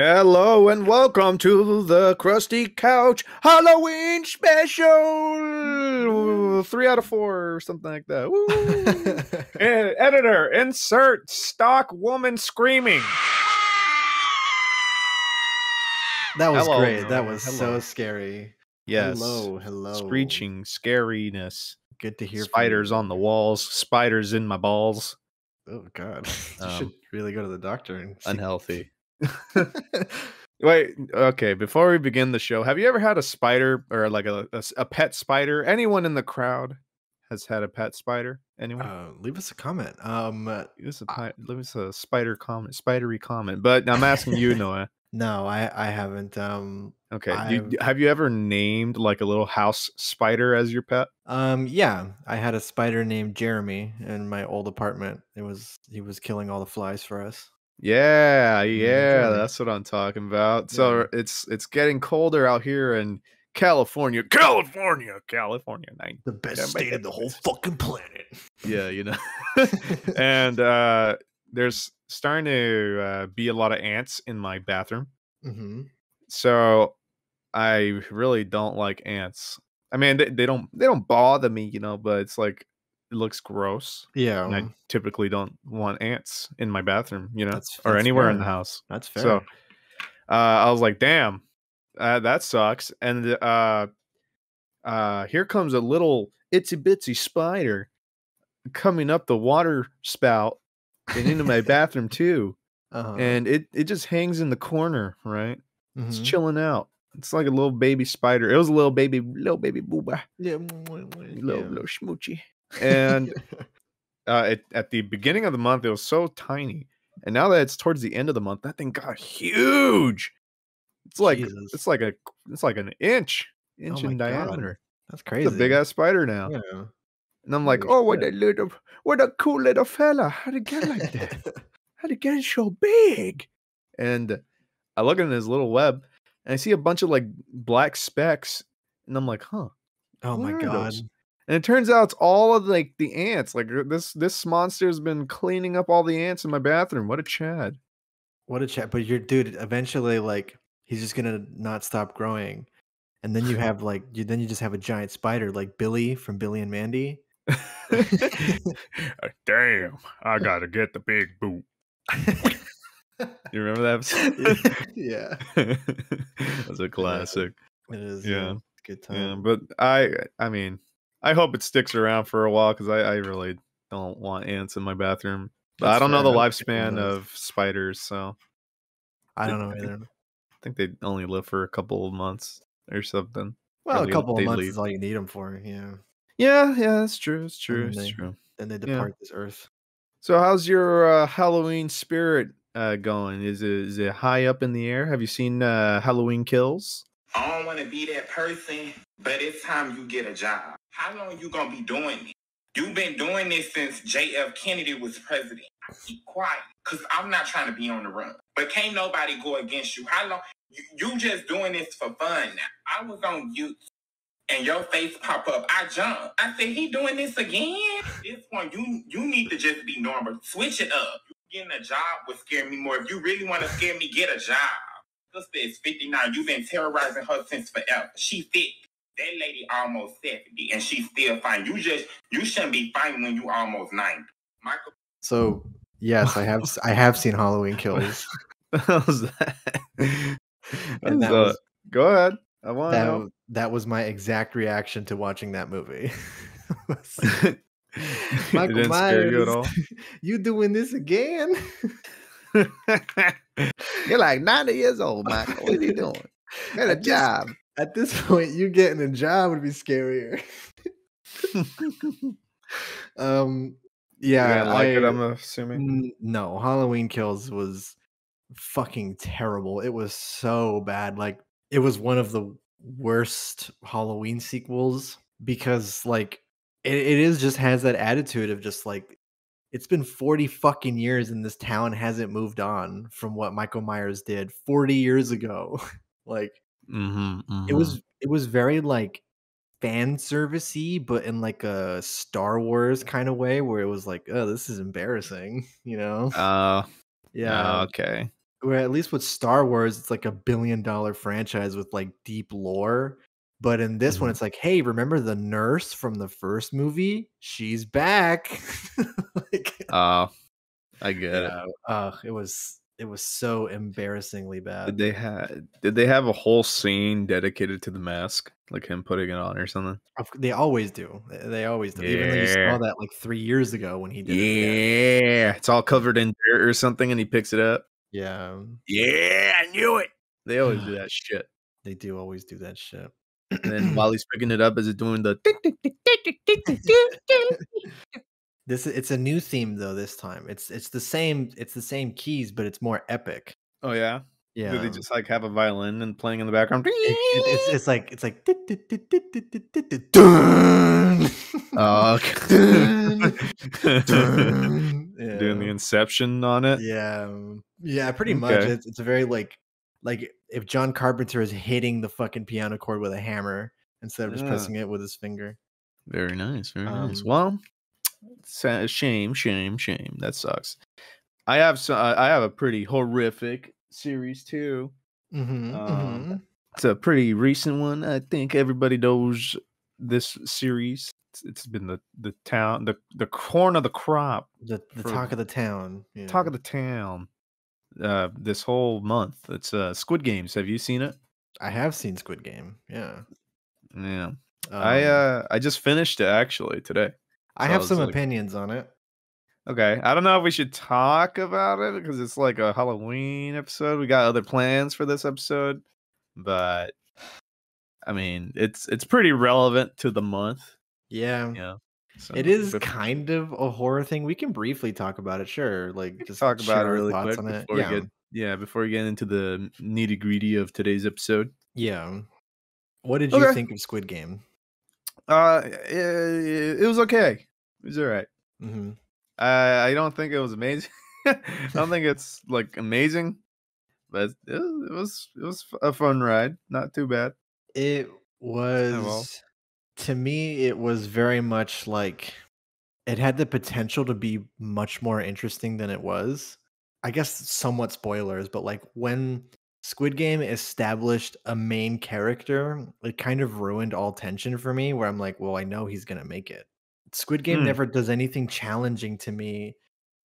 Hello and welcome to the Crusty Couch Halloween special. Three out of four or something like that. Woo. Eh, editor, insert stock woman screaming. That was Hello, great. That was Hello. so scary. Yes. Hello, hello. Screeching scariness. Good to hear. from Spiders on the walls. Spiders in my balls. Oh God, you Um, should really go to the doctor and see- Unhealthy. Wait, okay. Before we begin the show, have you ever had a spider or like a a pet spider? Anyone in the crowd has had a pet spider? Anyone? uh, leave us a comment. Um, uh, Leave us a, I- leave us a spider comment, spidery comment. But I'm asking you, Noah. no, I I haven't. Um, Okay, you, have you ever named like a little house spider as your pet? um, yeah, I had a spider named Jeremy in my old apartment. It was he was killing all the flies for us. Yeah, yeah, that's what I'm talking about. So Yeah. it's it's getting colder out here in California, California, California. Nine. The best Yeah, state of the whole fucking planet. Yeah, you know. and uh there's starting to uh, be a lot of ants in my bathroom. hmm So I really don't like ants. I mean, they, they don't they don't bother me, you know, but it's like it looks gross. Yeah, And I typically don't want ants in my bathroom, you know, That's- or that's anywhere in the house. that's fair. So uh, I was like, damn, uh, that sucks. And uh, uh, here comes a little itsy bitsy spider coming up the water spout and into my bathroom too. uh-huh. And it, it just hangs in the corner, right? It's Mhm. chilling out. It's like a little baby spider. It was a little baby, little baby booba, yeah, little, yeah. little schmoochy. And uh, it, at the beginning of the month, it was so tiny, and now that it's towards the end of the month, that thing got huge. It's like Jesus. it's like a it's like an inch inch my in God. diameter. That's It's crazy. a big ass spider now, Yeah. and I'm like, oh, what a little, what a cool little fella! How'd it get like that? How'd it get so big? And I look in his little web, and I see a bunch of like black specks, and I'm like, huh. oh my god. those? And it turns out it's all of like the ants. Like uh, this this monster's been cleaning up all the ants in my bathroom. What a chad. What a Chad. But you're dude, eventually like he's just gonna not stop growing. And then you have like you then you just have a giant spider like Billy from Billy and Mandy. Damn, I gotta get the big boot. You remember that episode? yeah. That's a classic. It is. Yeah. Yeah. Good Yeah, time. but I I mean, I hope it sticks around for a while because I, I really don't want ants in my bathroom. But I don't know the fair. I'd stick with lifespan those. of spiders, so I don't know either. I think they only live for a couple of months or something. Well, they- a couple they of months leave. is all you need them for. Yeah. Yeah, yeah, that's true. It's true. then It's they- true. Then they depart this earth. So, how's your uh, Halloween spirit uh, going? Is it is it high up in the air? Have you seen uh, Halloween Kills? I don't want to be that person, but it's time you get a job. How long you gonna be doing this? You've been doing this since J.F. Kennedy was president. Keep quiet, cause I'm not trying to be on the run. But can't nobody go against you. How long? You, you just doing this for fun now. I was on YouTube and your face pop up. I jump. I said, he doing this again? This one, you you need to just be normal. Switch it up. You getting a job would scare me more. If you really want to scare me, get a job. Sister is 59. You've been terrorizing her since forever. She thick. That lady almost 70 and she's still fine. You just you shouldn't be fine when you almost 90. Michael So yes, I have I have seen Halloween Kills. How's that? And that So, was- go ahead. I want to that, know. that was my exact reaction to watching that movie. Michael didn't scare you at Myers. all. you doing this again? You're like 90 years old, Michael. What are you doing? Get I a just- job. At this point, you getting a job would be scarier. um, yeah, like it, I- I'm assuming. No, Halloween Kills was fucking terrible. It was so bad. Like it was one of the worst Halloween sequels because like it, it is just has that attitude of just like it's been 40 fucking years and this town hasn't moved on from what Michael Myers did 40 years ago. like Mm-hmm, it was it was very like fan servicey, but in like a Star Wars kind of way where it was like, oh, this is embarrassing, you know? Uh, yeah. okay. where at least with Star Wars, it's like a billion dollar franchise with like deep lore. But in this one, Mhm. it's like, hey, remember the nurse from the first movie? She's back. like, Oh, I get it. yeah, uh, it was it was so embarrassingly bad. Did they have did they have a whole scene dedicated to the mask, like him putting it on or something? They always do. They- They always do. Even though you saw that like three years ago when he did it. Yeah, it's all covered in dirt or something, and he picks it up. Yeah, um Yeah, I knew it. They always do that shit. they do always do that shit. And then while he's picking it up, is it doing the? This is it's a new theme though. This time, it's it's the same. It's the same keys, but it's more epic. Oh yeah. Yeah, Do they just like have a violin and playing in the background? It- it- it's it's like it's like Oh, okay. Doing the. Inception on it. yeah, um, yeah, pretty much. Okay. It's it's a very like like if John Carpenter is hitting the fucking piano chord with a hammer instead of just Yeah. pressing it with his finger. Very nice. Very nice. Um, Well, sa- shame, shame, shame. That sucks. I have so I have a pretty horrific series too. Mm-hmm, Um, It's a pretty recent one. I think everybody knows this series. It's, it's been the the town, the the corn of the crop, The the for- talk of the town. talk of the town. Uh, this whole month. It's uh Squid Games. Have you seen it? I have seen Squid Game. Yeah. Yeah. I Um, uh I just finished it actually today. I so have some like- opinions on it. Okay. I don't know if we should talk about it because it's like a Halloween episode. We got other plans for this episode, but I mean, it's it's pretty relevant to the month. Yeah. Yeah. So It is kind of a horror thing. We can briefly talk about it, sure. Like just talk about it really thoughts quick on it. before Yeah. we get yeah before we get into the nitty gritty of today's episode. yeah. What did you think of Squid Game? Uh, it, it was okay. It was all right. hmm I I don't think it was amazing. I don't think it's like amazing, but it was, it was it was a fun ride. Not too bad. It was well. to me, it was very much like it had the potential to be much more interesting than it was. I guess somewhat spoilers, but like when Squid Game established a main character, it kind of ruined all tension for me where I'm like, well, I know he's gonna make it. Squid Game Hmm. never does anything challenging to me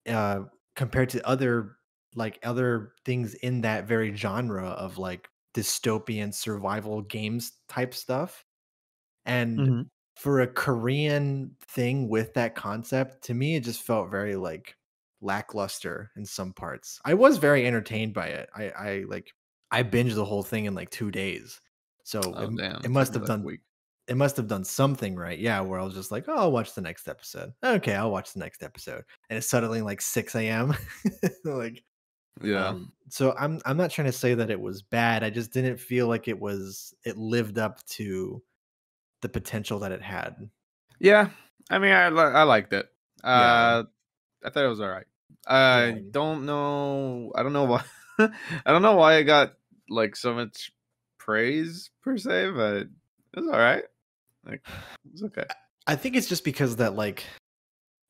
uh compared to other like other things in that very genre of like dystopian survival games type stuff. And Mhm. for a Korean thing with that concept, to me, it just felt very like lackluster in some parts. I was very entertained by it. I, I like I binged the whole thing in like two days. So Oh, it, it must have me, like, a done week. It must have done something right. Yeah, where I was just like, oh, I'll watch the next episode. Okay, I'll watch the next episode. And it's suddenly like 6 a.m. like Yeah. um, so I'm I'm not trying to say that it was bad. I just didn't feel like it was it lived up to the potential that it had. yeah. I mean, I li- I liked it. Yeah. Uh, I thought it was all right. I Yeah. don't know. I don't know why. I don't know why I got like so much praise per se, but it was all right. Like it was okay. I think it's just because that like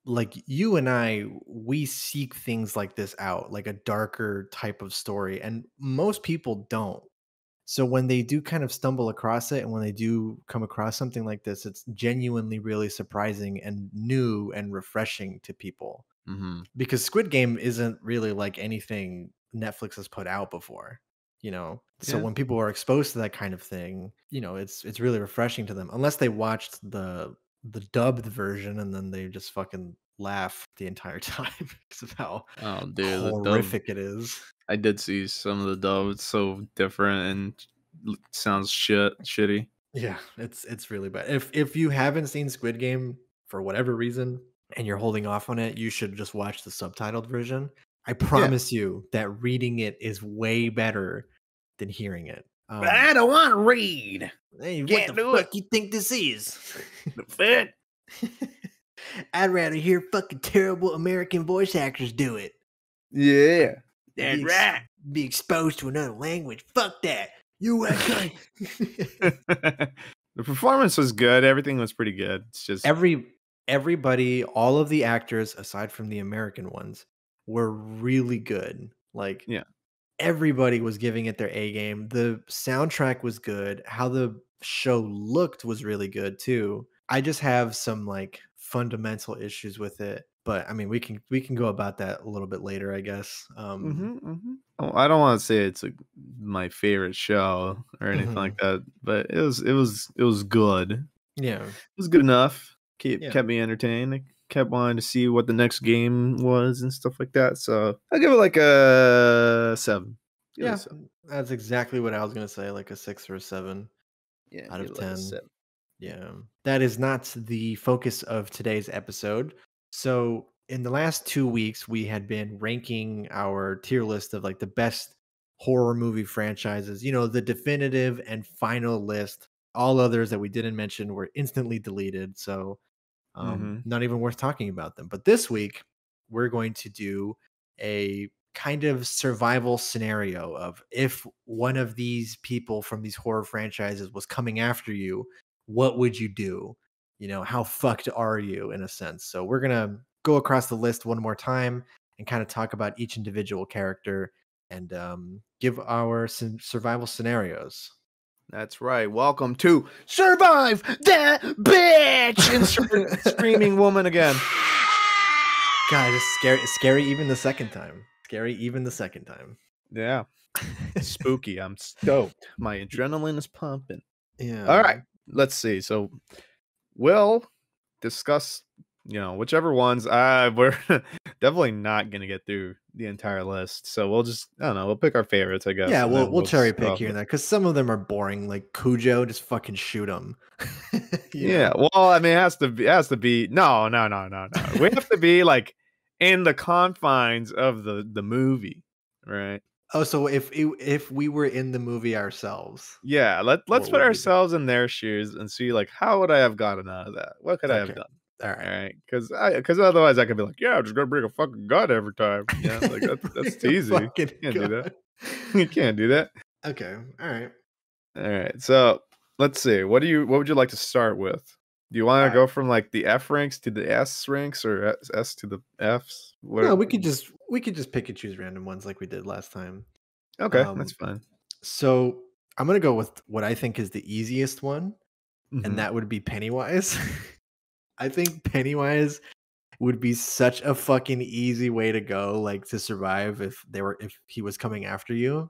like you and I we seek things like this out, like a darker type of story and most people don't. So when they do kind of stumble across it and when they do come across something like this, it's genuinely really surprising and new and refreshing to people. Mm-hmm. because Squid Game isn't really like anything Netflix has put out before, you know. So Yeah. when people are exposed to that kind of thing, you know, it's it's really refreshing to them. Unless they watched the the dubbed version and then they just fucking laugh the entire time because of how Oh, dude, horrific it is. I did see some of the dub. It's so different and sounds shit shitty. Yeah, it's it's really bad. If if you haven't seen Squid Game for whatever reason and you're holding off on it, you should just watch the subtitled version. I promise you that reading it is way better than hearing it. Um, don't want to read. hey, what can't the do fuck you think this is? The fit. I'd rather hear fucking terrible American voice actors do it. Yeah. That's right. Be exposed to another language. Fuck that. You the performance was good. Everything was pretty good. It's just every everybody all of the actors aside from the american ones were really good like Yeah. Everybody was giving it their A game. The soundtrack was good. How the show looked was really good too. I just have some like fundamental issues with it, but I mean, we can we can go about that a little bit later, I guess. Um, Mm-hmm, mm-hmm. Oh, I don't want to say it's a, my favorite show or anything Mhm. like that, but it was it was it was good. Yeah, It was good enough. Keep Yeah. kept me entertained. I kept wanting to see what the next game was and stuff like that. So I'll give it like a seven. Give it a yeah, seven. that's exactly what I was gonna say, like a six or a seven. yeah. out of it like 10. Yeah. That is not the focus of today's episode. So, in the last two weeks, we had been ranking our tier list of like the best horror movie franchises, you know, the definitive and final list. All others that we didn't mention were instantly deleted. So, um, not even worth talking about them. But this week, we're going to do a kind of survival scenario of if one of these people from these horror franchises was coming after you, what would you do? You know, how fucked are you in a sense? So we're going to go across the list one more time and kind of talk about each individual character and um, give our survival scenarios. That's right. Welcome to Survive That Bitch! Insert screaming woman again. God, it's scary, it's scary even the second time. Scary even the second time. Yeah. Spooky. I'm stoked. My adrenaline is pumping. yeah. All right. Let's see. So we'll discuss, you know, whichever ones. Uh we're definitely not gonna get through the entire list. So we'll just I don't know, we'll pick our favorites, I guess. Yeah, and we'll we'll cherry pick here and there because some of them are boring. Like Cujo, just fucking shoot him. Yeah. Well, I mean, it has to be. It has to be. No, no, no, no, no. We have to be like in the confines of the the movie, right? Oh, so if if we were in the movie ourselves, Yeah. Let Let's put would we do? ourselves in their shoes and see like how would I have gotten out of that? What could I have done? All All right. right, because I because otherwise I could be like, yeah, I'm just gonna bring a fucking gun every time. Yeah, like that's that's easy. Fucking Can't do that. You can't do that. Okay. All right. All right, so let's see. What do you what would you like to start with? Do you want to go from like the F ranks to the S ranks or S, S to the Fs? What, No, we could just we could just pick and choose random ones like we did last time. okay, um, that's fine. So I'm gonna go with what I think is the easiest one, Mhm. and that would be Pennywise. I think Pennywise would be such a fucking easy way to go, like to survive if they were if he was coming after you.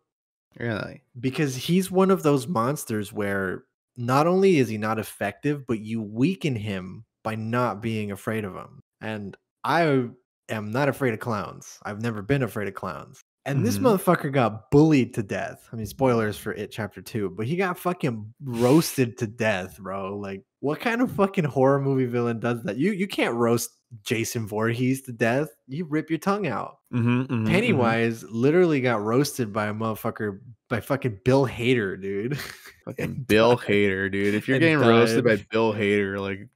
really, because he's one of those monsters where not only is he not effective, but you weaken him by not being afraid of him. And I am not afraid of clowns. I've never been afraid of clowns. And this Mhm. motherfucker got bullied to death. I mean, spoilers for it chapter two, but he got fucking roasted to death, bro. Like, what kind of fucking horror movie villain does that? You you can't roast Jason Voorhees to death. You rip your tongue out. Mhm, mhm, mhm. Pennywise literally got roasted by a motherfucker by fucking Bill Hader, dude. fucking Bill died. Hader, dude. If you're getting roasted by. Bill Hader, like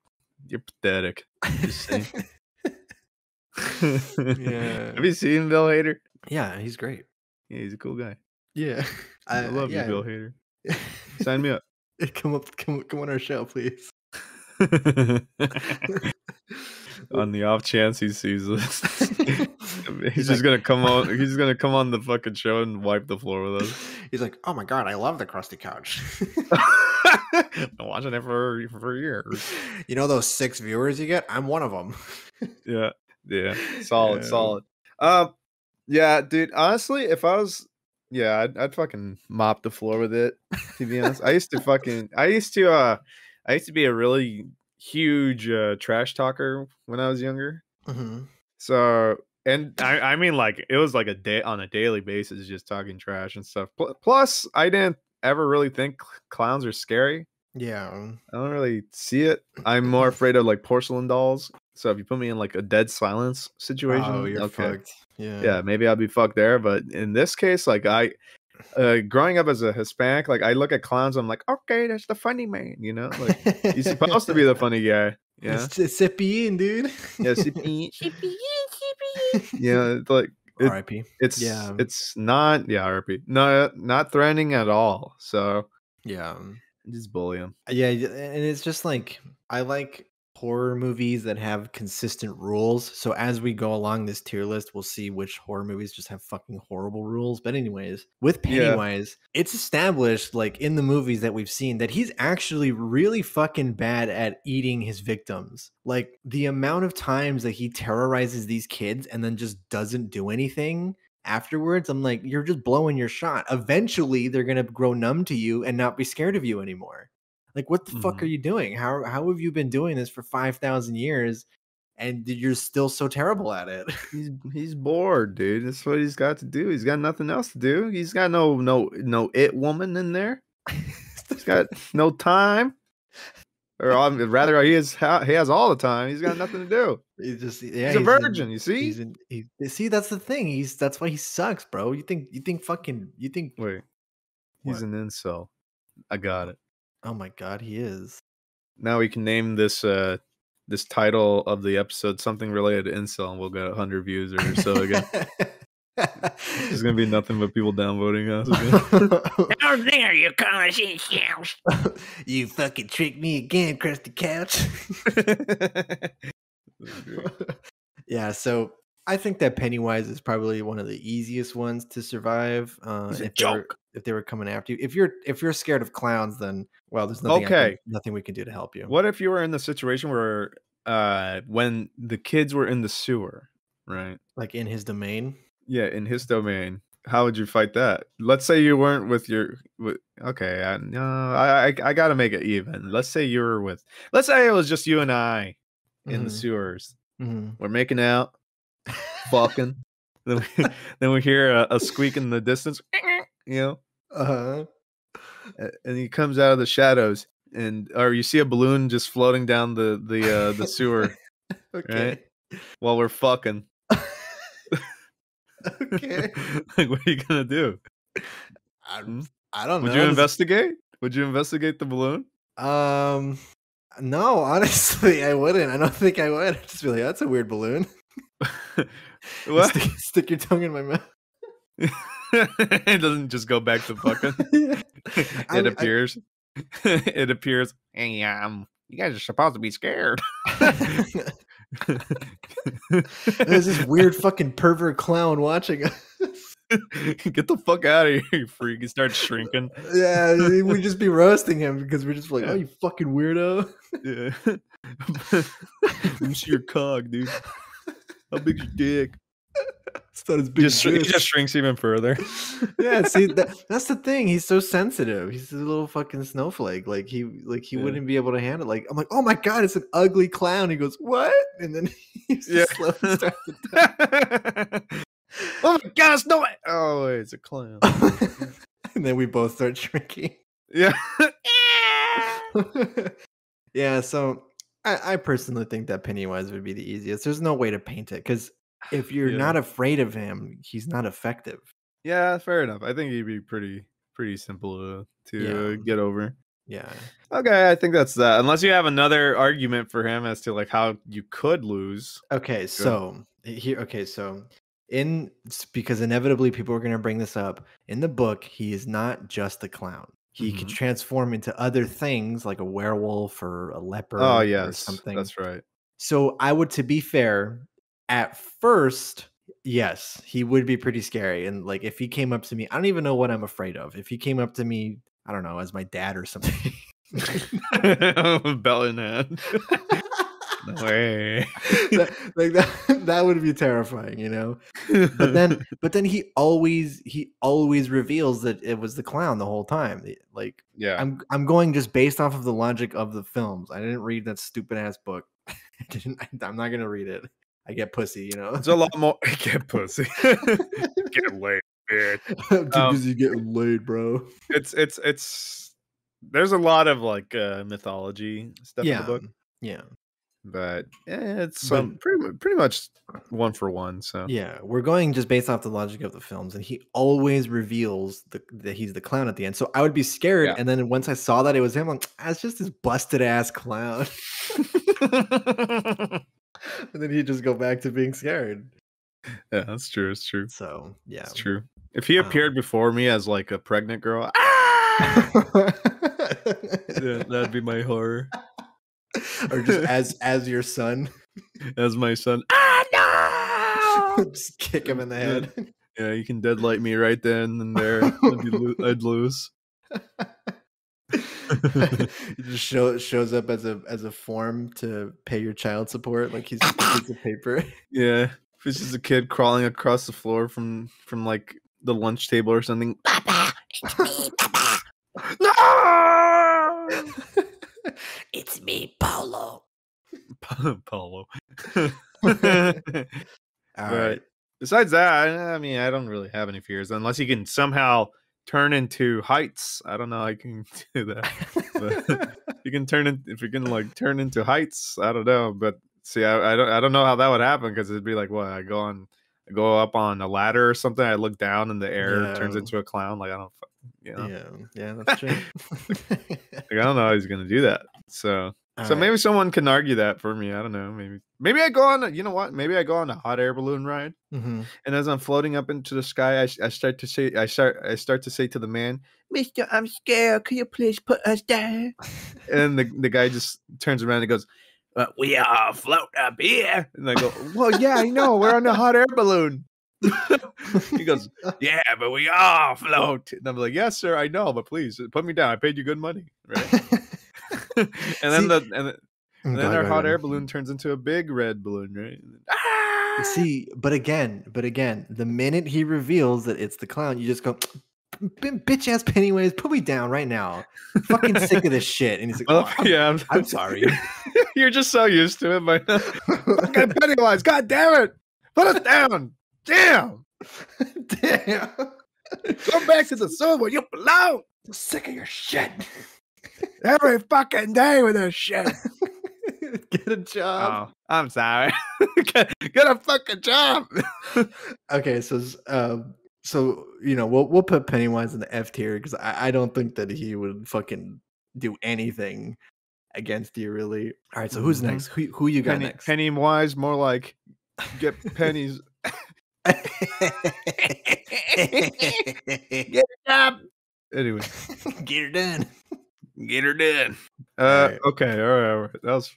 you're pathetic. Yeah. Have you seen Bill Hader? Yeah, he's great. Yeah, he's a cool guy. Yeah, I, love yeah. you, Bill Hader. Sign me up. come up, come, come on our show, please. on the off chance he sees this. he's, He's just like- gonna come on he's gonna come on the fucking show and wipe the floor with us. He's like, oh my god, I love the crusty couch. Been watching it for for years. you know those six viewers you get? I'm one of them. Yeah, yeah, solid, Yeah. solid. Um, yeah, dude. Honestly, if I was, yeah, I'd, I'd fucking mop the floor with it. To be honest, I used to fucking, I used to, uh, I used to be a really huge uh, trash talker when I was younger. hmm So, and I, I mean, like it was like a day on a daily basis, just talking trash and stuff. Pl- Plus, I didn't ever really think cl- clowns are scary. Yeah. I don't really see it. I'm more afraid of like porcelain dolls. So if you put me in like a dead silence situation, Oh, you're okay, fucked. Yeah. yeah, maybe I'd be fucked there. But in this case, like I, uh, growing up as a Hispanic, like I look at clowns, I'm like, okay, that's the funny man, you know, like he's supposed to be the funny guy. Yeah, It's, it's Sippy dude. yeah, sippy, yeah, it's like it- R.I.P. it's Yeah. it's not yeah, RP, no, not threatening at all. So Yeah. just bully him. Yeah, and it's just like I like horror movies that have consistent rules. So as we go along this tier list, we'll see which horror movies just have fucking horrible rules. But anyways, with Yeah. Pennywise, it's established like in the movies that we've seen that he's actually really fucking bad at eating his victims. Like the amount of times that he terrorizes these kids and then just doesn't do anything afterwards, I'm like, you're just blowing your shot. Eventually, they're gonna grow numb to you and not be scared of you anymore. Like, what the fuck Mhm. are you doing? How how have you been doing this for five thousand years, and you're still so terrible at it? He's he's bored, dude. That's what he's got to do. He's got nothing else to do. He's got no no no it woman in there. He's got no time. Or rather, he has he has all the time. He's got nothing to do. He's just yeah, He's a in- virgin. You see? He's in, he, see, that's the thing. He's that's why he sucks, bro. You think you think fucking you think? Wait, he's an incel. I got it. Oh my god, he is. Now we can name this uh this title of the episode something related to incel, and we'll get hundred views or so again. There's gonna be nothing but people downvoting us. Again. Oh, there you come, yourself. you fucking tricked me again, crusty couch. yeah, so I think that Pennywise is probably one of the easiest ones to survive. Uh, He's a if joke. If they were coming after you, if you're if you're scared of clowns, then well, there's nothing I can- Okay. nothing we can do to help you. What if you were in the situation where uh when the kids were in the sewer, right? Like in his domain? Yeah, in his domain. How would you fight that? Let's say you weren't with your with okay, I, no, I, I I gotta make it even. Let's say you were with let's say it was just you and I in the Mhm. sewers. Mhm. We're making out, fucking. then, we, then we hear a, a squeak in the distance, you know, Uh-huh. and he comes out of the shadows, and or you see a balloon just floating down the the uh, the sewer Okay. while we're fucking. okay. like, what are you gonna do? I, Hmm? I don't Would know. you investigate? Would you investigate the balloon? Um, no, honestly, I wouldn't. I don't think I would. I'd just be like, that's a weird balloon. what? Stick, stick your tongue in my mouth. it doesn't just go back to fucking. Yeah. I- I- it appears. it appears. Hey, um, you guys are supposed to be scared. There's this weird fucking pervert clown watching us. Get the fuck out of here, you freak! He starts shrinking. yeah, we'd just be roasting him because we're just like, oh, you fucking weirdo. Yeah. Let me see your cog, dude. How big's your dick? It's not as big Just, he just shrinks even further. yeah, see that, that's the thing. He's so sensitive. He's a little fucking snowflake. Like he like he Yeah. wouldn't be able to handle. Like I'm like, oh my god, it's an ugly clown. He goes, what? And then he just Yeah. slowly starts to oh my god, it's no! way- Oh, it's a clown. and then we both start shrinking. Yeah. yeah, so I, I personally think that Pennywise would be the easiest. There's no way to paint it because if you're Yeah. not afraid of him, he's not effective. Yeah, fair enough. I think he'd be pretty pretty simple to to Yeah. get over. Yeah. Okay, I think that's that. Unless you have another argument for him as to like how you could lose. Okay, so here okay, so in because inevitably people are going to bring this up in the book, he is not just a clown. He can Mhm. transform into other things like a werewolf or a leopard Oh or yes, something. that's right. So I would, to be fair, at first, yes, he would be pretty scary. And like if he came up to me, I don't even know what I'm afraid of. If he came up to me, I don't know, as my dad or something. Bell in hand. no way. that, like that, that would be terrifying, you know. But then, but then he always he always reveals that it was the clown the whole time. Like yeah. I'm I'm going just based off of the logic of the films. I didn't read that stupid ass book. I didn't. I'm not gonna read it. I get pussy, you know. It's a lot more I get pussy. get laid, bitch. I'm too um, busy getting laid, bro. It's it's it's there's a lot of like uh mythology stuff in Yeah, the book. yeah, But eh, it's But- some pretty pretty much one for one. So yeah. We're going just based off the logic of the films, and he always reveals the, that he's the clown at the end. So I would be scared, Yeah. and then once I saw that it was him, I'm like, "Ah, it's just this busted ass clown. and then he'd just go back to being scared. yeah, that's true. It's true. So yeah, It's true. If he Um, appeared before me as like a pregnant girl, ah, yeah, that'd be my horror. or just as as your son, as my son. Ah, no! just kick him in the head. Yeah, you can deadlight me right then and there. I'd, be lo- I'd lose. He just show, shows up as a as a form to pay your child support, like he's just a piece of paper. Yeah, if it's just a kid crawling across the floor from from like the lunch table or something. Papa, it's me, Papa. No, It's me, Polo. Paulo. All right. right. Besides that, I, I mean, I don't really have any fears unless you can somehow turn into heights. I don't know. I can do that. You can turn in if you can like turn into heights. I don't know, but see, I, I don't I don't know how that would happen because it'd be like what I go on, I go up on a ladder or something. I look down and the air turns into a clown. Like I don't, you know, Yeah, yeah, that's true. like, I don't know how he's gonna do that. So so Alright. maybe someone can argue that for me. I don't know. Maybe maybe I go on. a- You know what? Maybe I go on a hot air balloon ride. Mhm. And as I'm floating up into the sky, I, I start to say, I start, I start to say to the man, Mister, I'm scared. Could you please put us down? and the, the guy just turns around and goes, But we all float up here. and I go, well, yeah, I know, we're on a hot air balloon. he goes, yeah, but we all float. And I'm like, yes, sir, I know, but please put me down. I paid you good money, right? and then See- the and, and then ahead, our hot air balloon turns into a big red balloon, right? Ah! See, but again, but again, the minute he reveals that it's the clown, you just go, "B- bitch ass Pennywise, put me down right now. Fucking sick of this shit. And he's like, Well, "Oh, I'm, yeah, I'm sorry. You're just so used to it by now. Fucking Pennywise, god damn it! Put us down! Damn! Damn. Go back to the sewer where you belong! sick of your shit. Every fucking day with this shit! Get a job. Oh, I'm sorry. get, get a fucking job! Okay, so um, so you know we'll we'll put Pennywise in the F tier because I, I don't think that he would fucking do anything against you really. All right, so who's Mhm. next? Who who you got Penny, next? Pennywise, more like get pennies. Get it up. Anyway, Get her done. Get her done. uh, Alright. okay, all right, all right. That was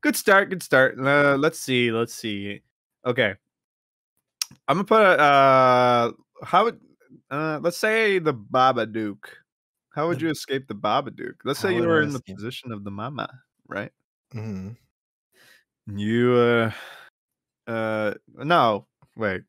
good start. Good start. Uh, let's see. Let's see. Okay, I'm gonna put a uh, how would uh, let's say the Babadook. How would you escape the Babadook? Let's How say you would were I in the position of the mama, right? Mm-hmm. You uh uh no, wait.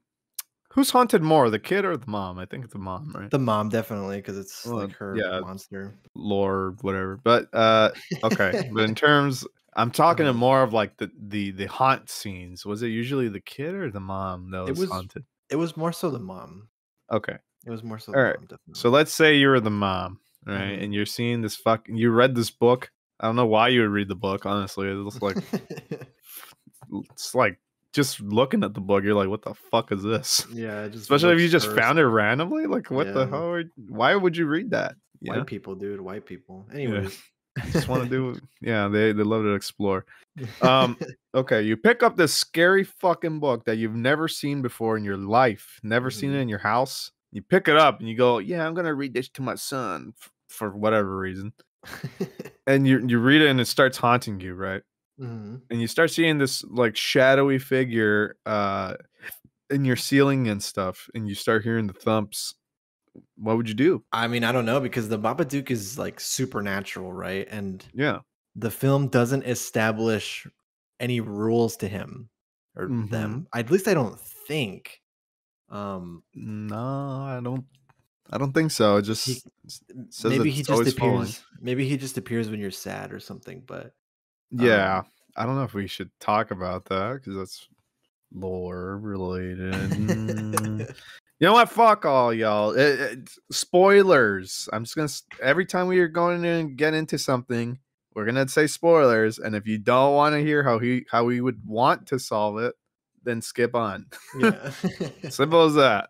Who's haunted more, the kid or the mom? I think it's the mom, right? The mom definitely because it's Well, like her yeah. monster. Lore, whatever. But uh okay. but in terms I'm talking Uh-huh. more of like the the the haunt scenes. Was it usually the kid or the mom that It was, was- haunted? It was more so the mom. Okay. It was more so All the right, mom. Definitely. So let's say you were the mom, right? Mhm. And you're seeing this fucking you read this book. I don't know why you would read the book, honestly. It looks like it's like just looking at the book, you're like, what the fuck is this? yeah, just Especially if you just cursed. found it randomly. Like, what the hell? Are, why would you read that? You White know? people, dude. White people. Anyways, just want to do. Yeah, they they love to explore. Um, Okay, you pick up this scary fucking book that you've never seen before in your life, never seen it Mhm. in your house. You pick it up and you go, "Yeah, I'm gonna read this to my son f- for whatever reason." And you you read it and it starts haunting you, right? Mhm. and you start seeing this like shadowy figure uh in your ceiling and stuff and you start hearing the thumps what would you do I mean, I don't know because the Babadook is like supernatural, right? And yeah the film doesn't establish any rules to him or Mm-hmm. them. At least I don't think. Um, no i don't i don't think so it just He- says maybe he just always falling. appears. Maybe he just appears when you're sad or something. But yeah um, i don't know if we should talk about that because that's lore related Mm. you know what fuck all y'all It- it- spoilers i'm just gonna every time we are going to get into something we're gonna say spoilers and if you don't want to hear how he how we would want to solve it then skip on yeah, simple as that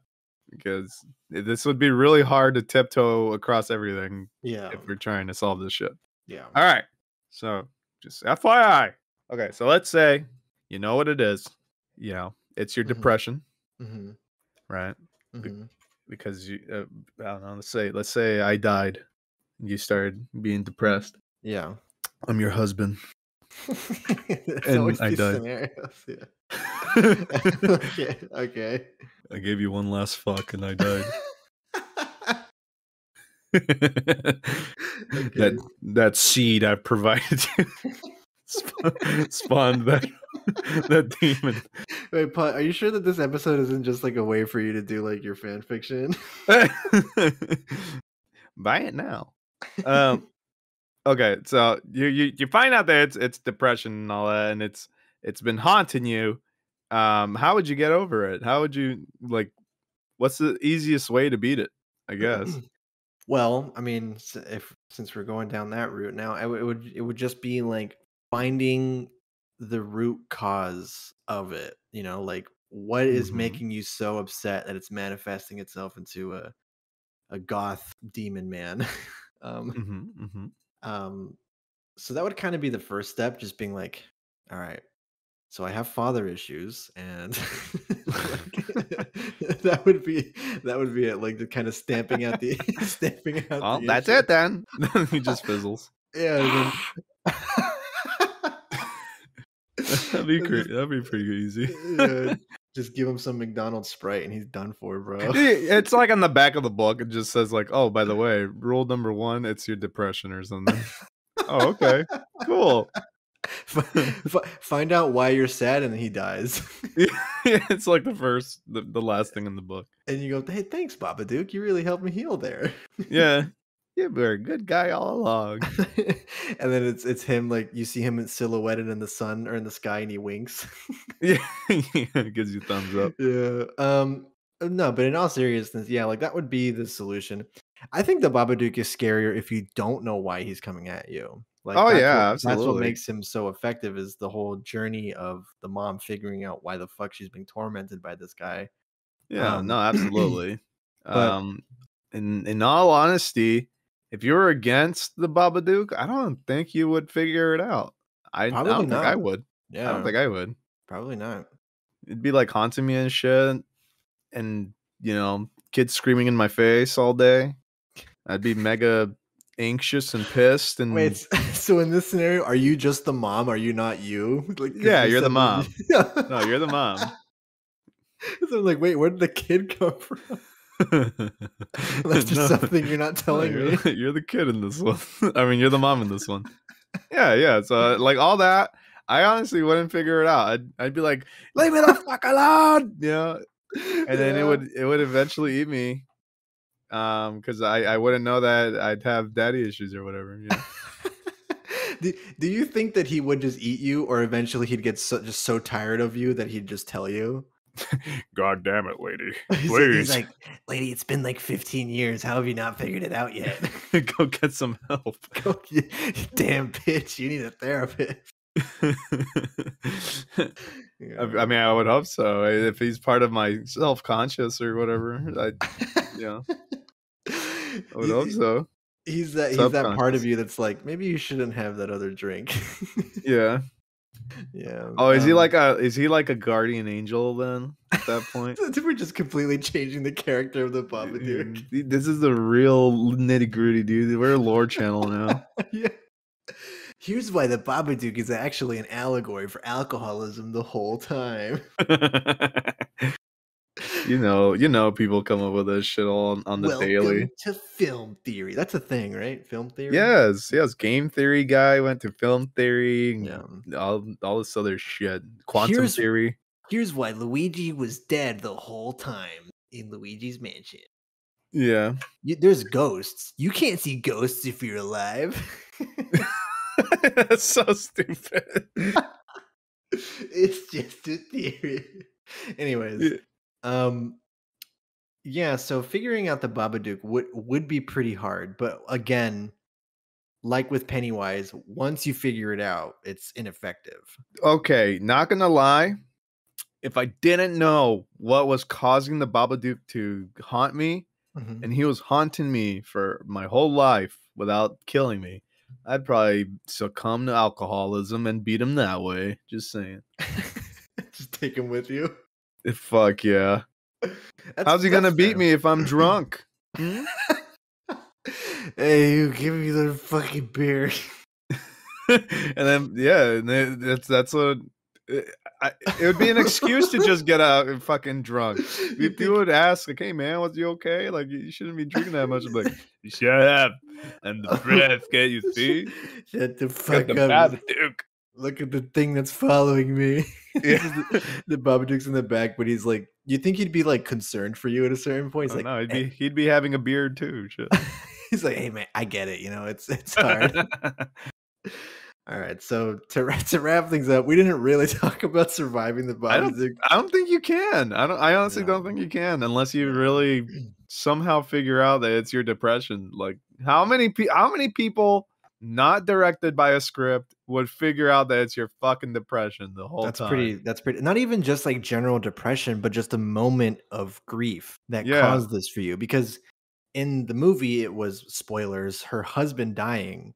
because this would be really hard to tiptoe across everything yeah, if we're trying to solve this shit yeah. all right. So just FYI. Okay. So let's say you know what it is. You know, it's your Mhm. depression, hmm right? hmm Because you, uh, I don't know. Let's say, let's say I died. and You started being depressed. Yeah. I'm your husband. And I died. scenarios, yeah. okay, okay. I gave you one last fuck and I died. that that seed I've provided spawned that that demon. Wait, Pat, are you sure that this episode isn't just like a way for you to do like your fan fiction? Buy it now. Um, okay, so you, you you find out that it's it's depression and all that, and it's it's been haunting you. Um, how would you get over it? How would you like? What's the easiest way to beat it? I guess. Well, I mean, if since we're going down that route now, w- it would it would just be like finding the root cause of it. You know, like what is Mhm. making you so upset that it's manifesting itself into a a goth demon man. um, hmm hmm um, so that would kind of be the first step, just being like, all right. So I have father issues, and that would be that would be it. Like the kind of stamping out the stamping out. Well, the that's issue. it then. he just fizzles. Yeah. That'd be great. That'd be pretty easy. yeah, just give him some McDonald's Sprite, and he's done for, bro. It's like on the back of the book. It just says like, "Oh, by the way, rule number one, it's your depression or something." oh, okay, cool. Find out why you're sad, and then he dies. it's like the first, the, the last thing in the book. and you go, "Hey, thanks, Babadook. You really helped me heal there." Yeah, you were a good guy all along. and then it's it's him like you see him silhouetted in the sun or in the sky, and he winks. Yeah, gives you thumbs up. yeah. Um. No, but in all seriousness, yeah, like that would be the solution. I think the Babadook is scarier if you don't know why he's coming at you. Like, Oh, yeah, what, That's what makes him so effective is the whole journey of the mom figuring out why the fuck she's being tormented by this guy. Yeah, Um, no, absolutely. but- um, in in all honesty, if you were against the Babadook, I don't think you would figure it out. I, I Probably don't think I would. Yeah, I don't think I would. probably not. It'd be like haunting me and shit, and you know, kids screaming in my face all day. I'd be mega anxious and pissed. And Wait, so in this scenario, are you just the mom? Are you not you? Like, Yeah, you you're the mom. that- no, you're the mom. so I'm like, wait, where did the kid come from? That's just No. something you're not No, telling you're, me. the- you're the kid in this one. I mean, you're the mom in this one. Yeah, yeah. So like all that, I honestly wouldn't figure it out. I'd, I'd be like, leave me the fuck alone, you know. And then it would it would eventually eat me, um, because I I wouldn't know that I'd have daddy issues or whatever. You know? Do, do you think that he would just eat you, or eventually he'd get so, just so tired of you that he'd just tell you? God damn it, lady! He's he's like, lady, it's been like 15 years. How have you not figured it out yet? go get some help. Go, you damn bitch, you need a therapist. I, mean, I would hope so. If he's part of my self conscious or whatever, I you know, I would hope so. He's that he's that part of you that's like maybe you shouldn't have that other drink. Yeah. yeah. Oh, is he um, like a is he like a guardian angel then at that point? We're just completely changing the character of the Babadook. Dude, This is the real nitty gritty, dude. We're a lore channel now. yeah. Here's why the Babadook is actually an allegory for alcoholism the whole time. You know, you know, people come up with this shit all on, on the Welcome daily. to film theory. That's a thing, right? Film theory. Yes, yes. Game theory guy went to film theory. Yeah. All all this other shit. Quantum Here's- theory. Here's why Luigi was dead the whole time in Luigi's mansion. Yeah. You, there's ghosts. You can't see ghosts if you're alive. That's so stupid. it's just a theory. Anyways. Um, yeah. So figuring out the Babadook would would be pretty hard, but again, like with Pennywise, once you figure it out, it's ineffective. Okay, not gonna lie. If I didn't know what was causing the Babadook to haunt me, Mhm. and he was haunting me for my whole life without killing me, I'd probably succumb to alcoholism and beat him that way. Just saying. just take him with you. Fuck yeah. That's- How's he gonna that's beat me if I'm drunk? Hmm? hey, you give me the fucking beer. and then yeah, that's that's what I, it would be an excuse to just get out and fucking drunk. You If you would ask, like, "Hey man, was you okay? Like, you shouldn't be drinking that much." I'm like, "Shut up!" And the breath, can't you see? Shut the Got fuck the up. Babadook. Look at the thing that's following me. Yeah. the, Babadook's in the back, but he's like, you think he'd be like concerned for you at a certain point? He's Oh, like, no, he'd "Eh." be he'd be having a beard too. Shit. he's like, hey man, I get it. You know, it's it's hard. All right, so to to wrap things up, we didn't really talk about surviving the I don't- I don't think you can. I don't. I honestly No. don't think you can unless you really somehow figure out that it's your depression. Like how many pe- how many people not directed by a script would figure out that it's your fucking depression the whole time. That's time? pretty. That's pretty. Not even just like general depression, but just a moment of grief that Yeah. caused this for you. Because in the movie, it was spoilers. Her husband dying.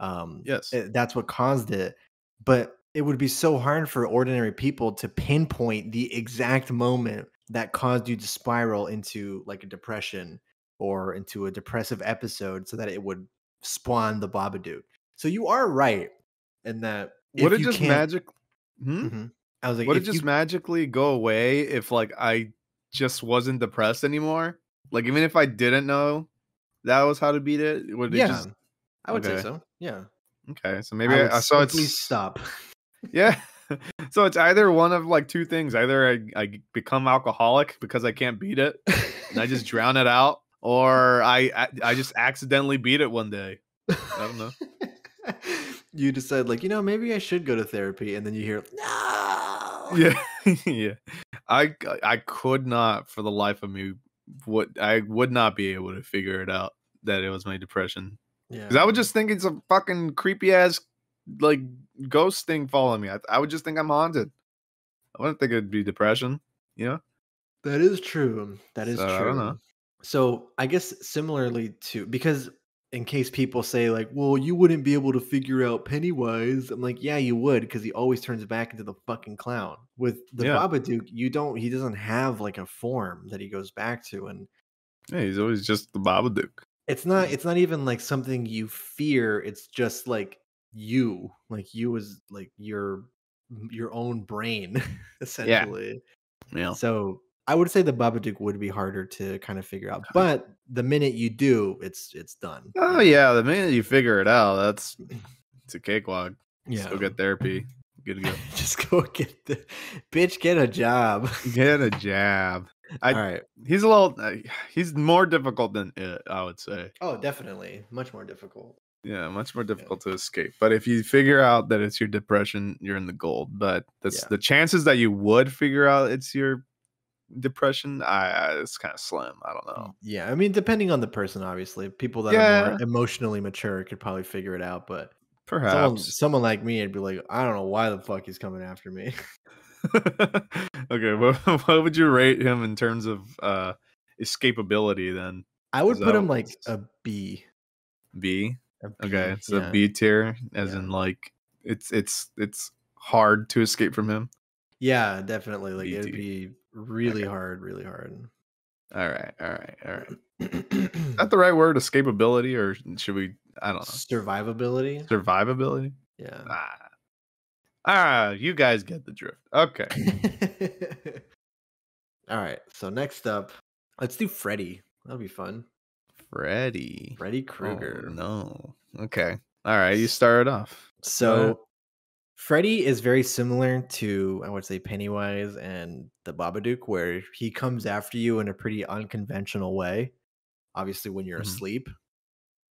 Um, Yes. eh, that's what caused it. But it would be so hard for ordinary people to pinpoint the exact moment that caused you to spiral into like a depression or into a depressive episode, so that it would spawn the Babadook. So you are right in that. Would it just magic? Hmm? Mhm. I was like, Would it just you- magically go away if like I just wasn't depressed anymore? Like even if I didn't know that was how to beat it, would it yeah, just I would okay. say so. Yeah, okay? So maybe I, I saw simply it's stop. Yeah. So it's either one of like two things. Either I, I become alcoholic because I can't beat it and I just drown it out, or I, I I just accidentally beat it one day. I don't know. you decide, like, you know, maybe I should go to therapy, and then you hear, no. Yeah. yeah. I I could not for the life of me would I would not be able to figure it out that it was my depression. yeah. Cuz I would just think it's a fucking creepy ass like ghost thing following me. I, I would just think I'm haunted. I wouldn't think it'd be depression, you know? That is true. Um, that is So, I true. So I guess similarly to because in case people say like, well, you wouldn't be able to figure out Pennywise. I'm like, yeah, you would, because he always turns back into the fucking clown. With the Yeah. Babadook, you don't. He doesn't have like a form that he goes back to, and Yeah, he's always just the Babadook. it's not. It's not even like something you fear. It's just like you, like you as like your your own brain, essentially. Yeah. So I would say the Babadook would be harder to kind of figure out, but the minute you do, it's it's done. Oh yeah, the minute you figure it out, that's it's a cakewalk. yeah. go get therapy. Good to go. Just go get the bitch. Get a job. Get a job. I- All right. He's a little. Uh, he's more difficult than it. I would say. Oh, definitely. Much more difficult. Yeah, much more difficult to escape. But if you figure out that it's your depression, you're in the gold. But that's Yeah. the chances that you would figure out it's your depression. I, I it's kind of slim. I don't know. Yeah, I mean, depending on the person, obviously, people that are more emotionally mature could probably figure it out. But Perhaps. someone like me, I'd be like, I don't know why the fuck he's coming after me. okay, what, what would you rate him in terms of uh escapability then? I would put him like a B. B. a B, Okay, it's yeah. a B tier, as Yeah. in like it's it's it's hard to escape from him. Yeah, definitely. Like B it'd be really Okay. hard, really hard. All right, all right, all right. Is that the right word? Escapability, or should we? I don't know. Survivability. Survivability. Yeah. Ah, ah, you guys get the drift. Okay. All right. So next up, let's do Freddy. That'll be fun. Freddy. Freddy Oh, Krueger. no. Okay. All right. You started off. So Freddy is very similar to I would say Pennywise and the Babadook, where he comes after you in a pretty unconventional way. Obviously, when you're Mhm. asleep.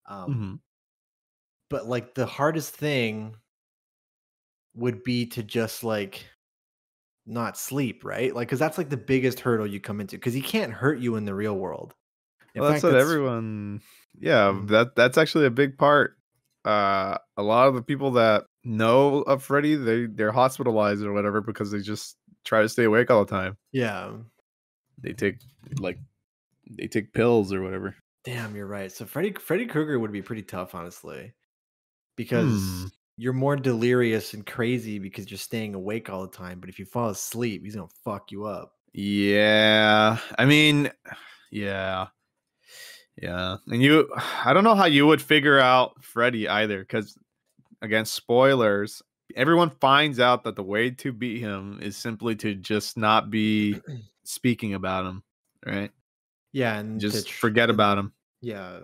Um, Mhm. but like the hardest thing would be to just like not sleep, right? Like, because that's like the biggest hurdle you come into because he can't hurt you in the real world. In Well, that's fact, what everyone. Yeah, Mhm. that that's actually a big part. Uh, a lot of the people that know of Freddy, they they're hospitalized or whatever because they just try to stay awake all the time. Yeah. They take like they take pills or whatever. Damn, you're right. So Freddy Freddy Krueger would be pretty tough, honestly, because Hmm. you're more delirious and crazy because you're staying awake all the time. But if you fall asleep, he's gonna fuck you up. Yeah, I mean, yeah, yeah, and you, I don't know how you would figure out Freddy either, because again, spoilers, everyone finds out that the way to beat him is simply to just not be speaking about him, right? Yeah, and Just tr- forget about him. Yeah.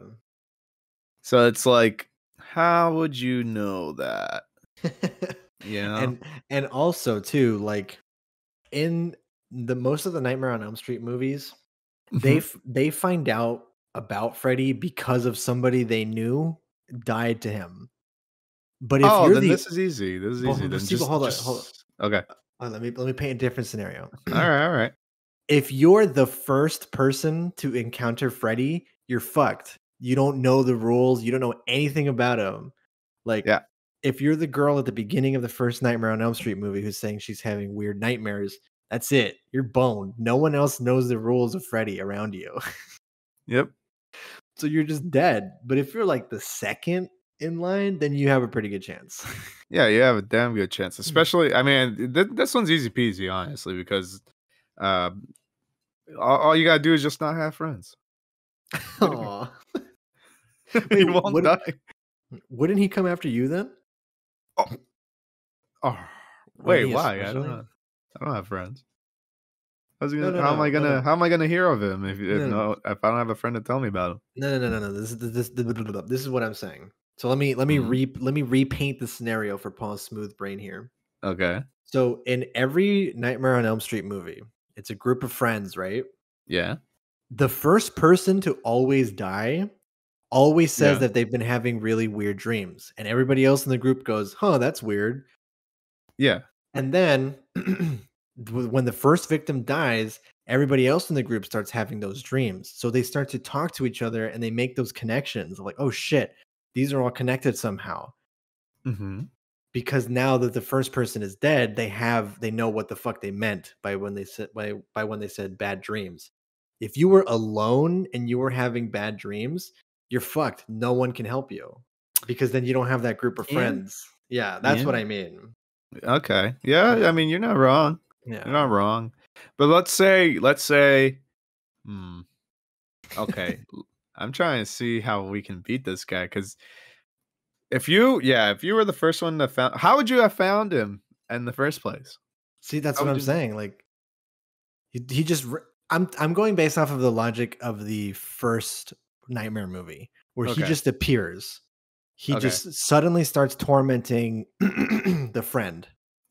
So it's like, how would you know that? yeah. and and also too like in the most of the Nightmare on Elm Street movies, they Mhm. f- they find out about Freddy because of somebody they knew died to him. But if oh, you're then the this is easy. This is easy. see, just, hold on, just- hold on. Okay. let me let me paint a different scenario. All right. All right. if you're the first person to encounter Freddy, you're fucked. You don't know the rules. You don't know anything about him. Like, Yeah. if you're the girl at the beginning of the first Nightmare on Elm Street movie who's saying she's having weird nightmares, that's it. You're boned. No one else knows the rules of Freddy around you. Yep. so you're just dead. But if you're like the second in line, then you have a pretty good chance. Yeah, you have a damn good chance. Especially, I mean, th- this one's easy peasy, honestly, because uh, all, all you gotta do is just not have friends. Aw. you won't what- die. Wouldn't he come after you then? Oh, Or wait, why? I don't know. I don't have friends. How's he No, gonna, no, how am I gonna no. how am I gonna hear of him if, if No, no, no. if I don't have a friend to tell me about him? No, no, no, no, no. This is this this, this is what I'm saying. So let me let me Mhm. re let me repaint the scenario for Paul's smooth brain here. Okay. So in every Nightmare on Elm Street movie, it's a group of friends, right? Yeah. The first person to always die always says Yeah. that they've been having really weird dreams, and everybody else in the group goes, "Huh, that's weird." Yeah. And then when the first victim dies, everybody else in the group starts having those dreams. So they start to talk to each other and they make those connections like, oh shit, these are all connected somehow. Mm-hmm. Because now that the first person is dead, they have they know what the fuck they meant by when they said by, by when they said bad dreams. If you were alone and you were having bad dreams, you're fucked. No one can help you. Because then you don't have that group of friends. Yeah, that's what I mean. Okay. Yeah, Yeah. I mean you're not wrong. Yeah. You're not wrong. But let's say let's say hmm. Okay. I'm trying to see how we can beat this guy because if you yeah, if you were the first one to found how would you have found him in the first place? See, that's How what I'm you- saying. Like, he, he just. re- I'm I'm going based off of the logic of the first Nightmare movie, where he just appears. He Okay. just suddenly starts tormenting the friend.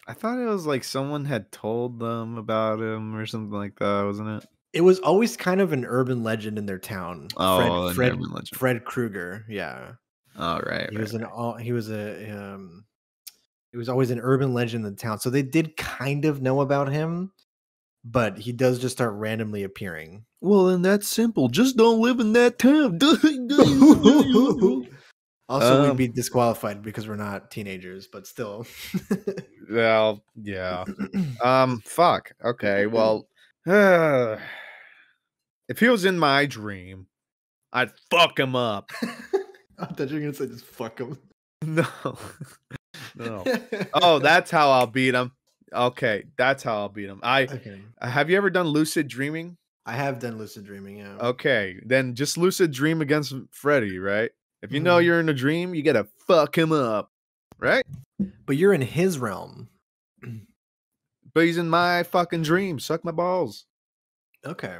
I thought it was like someone had told them about him or something like that, wasn't it? It was always kind of an urban legend in their town. Oh, Fred Fred, urban legend. Fred Krueger. Yeah, All right. he right, was an all. He was a. Um, it was always an urban legend in the town, so they did kind of know about him, but he does just start randomly appearing. Well, then that's simple. Just don't live in that town. also, Um, we'd be disqualified because we're not teenagers, but still. well, yeah. Um, fuck. Okay, well, if he was in my dream, I'd fuck him up. I thought you were gonna say just fuck him. No, no. Oh, that's how I'll beat him. Okay, that's how I'll beat him. I okay. have you ever done lucid dreaming? I have done lucid dreaming. Yeah. Okay, then just lucid dream against Freddy, right? If you know Mhm. you're in a dream, you gotta fuck him up, right? But you're in his realm. But he's in my fucking dream. Suck my balls. Okay.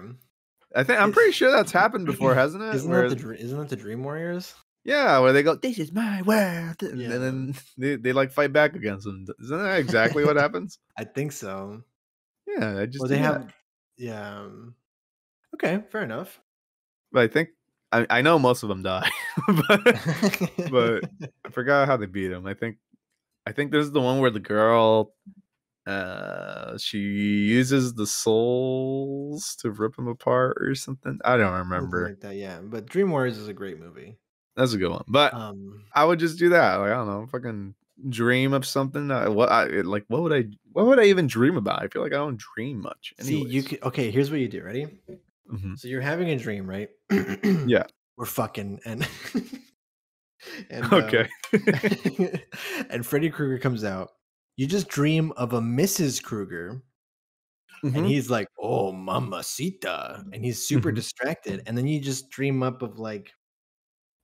I think I'm pretty sure that's happened before, hasn't it? Isn't Where- that the isn't that the Dream Warriors? yeah, where they go, "This is my world," and Yeah. then they, they like fight back against them. Isn't that exactly what happens? I think so. Yeah, I just Well, they do that. have. Yeah. um, Okay, fair enough. But I think I, I know most of them die, but but I forgot how they beat them. I think I think this is the one where the girl uh she uses the souls to rip him apart or something. I don't remember. like that, yeah. But Dream Warriors is a great movie. That's a good one. But Um, I would just do that. Like I don't know, fucking dream of something. Uh, what I like? What would I? What would I even dream about? I feel like I don't dream much. see, you anyways. could. Okay, here's what you do. Ready? Mhm. So you're having a dream, right? Yeah. We're fucking and. and uh, Okay. and Freddy Krueger comes out. You just dream of a Mrs. Krueger, and Mhm. he's like, "Oh, mamacita," and he's super Mhm. distracted. And then you just dream up of like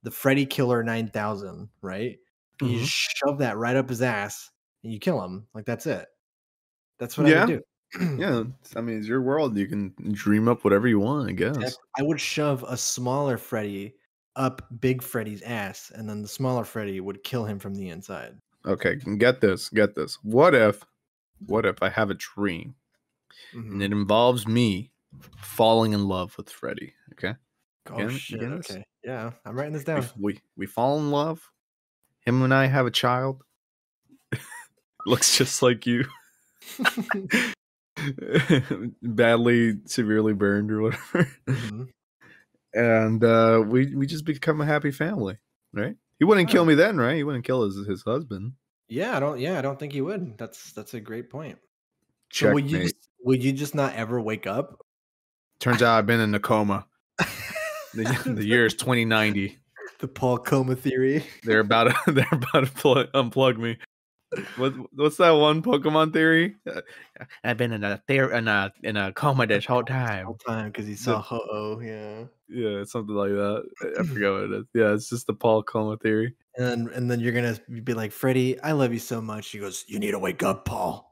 the Freddy Killer Nine Thousand, right? You Mhm. just shove that right up his ass and you kill him. Like that's it. That's what I would do. Yeah, I mean, it's your world. You can dream up whatever you want, I guess. I would shove a smaller Freddy up Big Freddy's ass, and then the smaller Freddy would kill him from the inside. Okay, get this, get this. What if, what if I have a dream Mhm. and it involves me falling in love with Freddy? Okay, Oh Again- shit! Okay, yeah, I'm writing this down. f- we we fall in love. Him and I have a child. Looks just like you. Badly, severely burned or whatever. Mhm. and uh, we we just become a happy family, right? He wouldn't kill me then, right? He wouldn't kill his his husband. Yeah, I don't. Yeah, I don't think he would. That's that's a great point. So would you just, would you just not ever wake up? Turns out I've been in a coma. The, the year is 2090. the Paul Coma theory. They're about to they're about to plug, unplug me. What what's that one Pokemon theory? I've been in a theor- in a in a coma this whole time. All time because he saw Ho Oh. Yeah. Yeah, something like that. I- I forget what it is. Yeah, it's just the Paul coma theory. And then, and then you're gonna be like, Freddy, I love you so much. He goes, You need to wake up, Paul.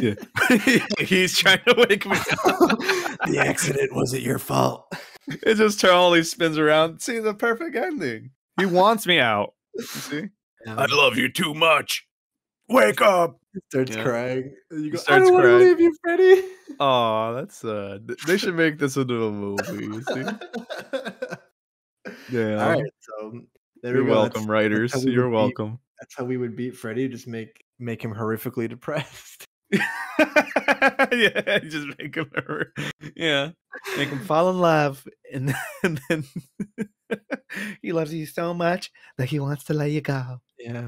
Yeah, he's trying to wake me up. the accident wasn't your fault. It just Charlie spins around. See the perfect ending. He wants me out. You see? I love you too much. Wake up. He starts Yeah. crying. You go, I starts don't want to leave you, Freddy. Oh, that's sad. Th- They should make this into a movie. You see? Yeah. All right, so there You're we welcome, That's, writers. how we You're would beat- welcome. that's how we would beat Freddy. Just make make him horrifically depressed. yeah, just make him. Yeah, make him fall in love, and then, and then he loves you so much that he wants to let you go. Yeah.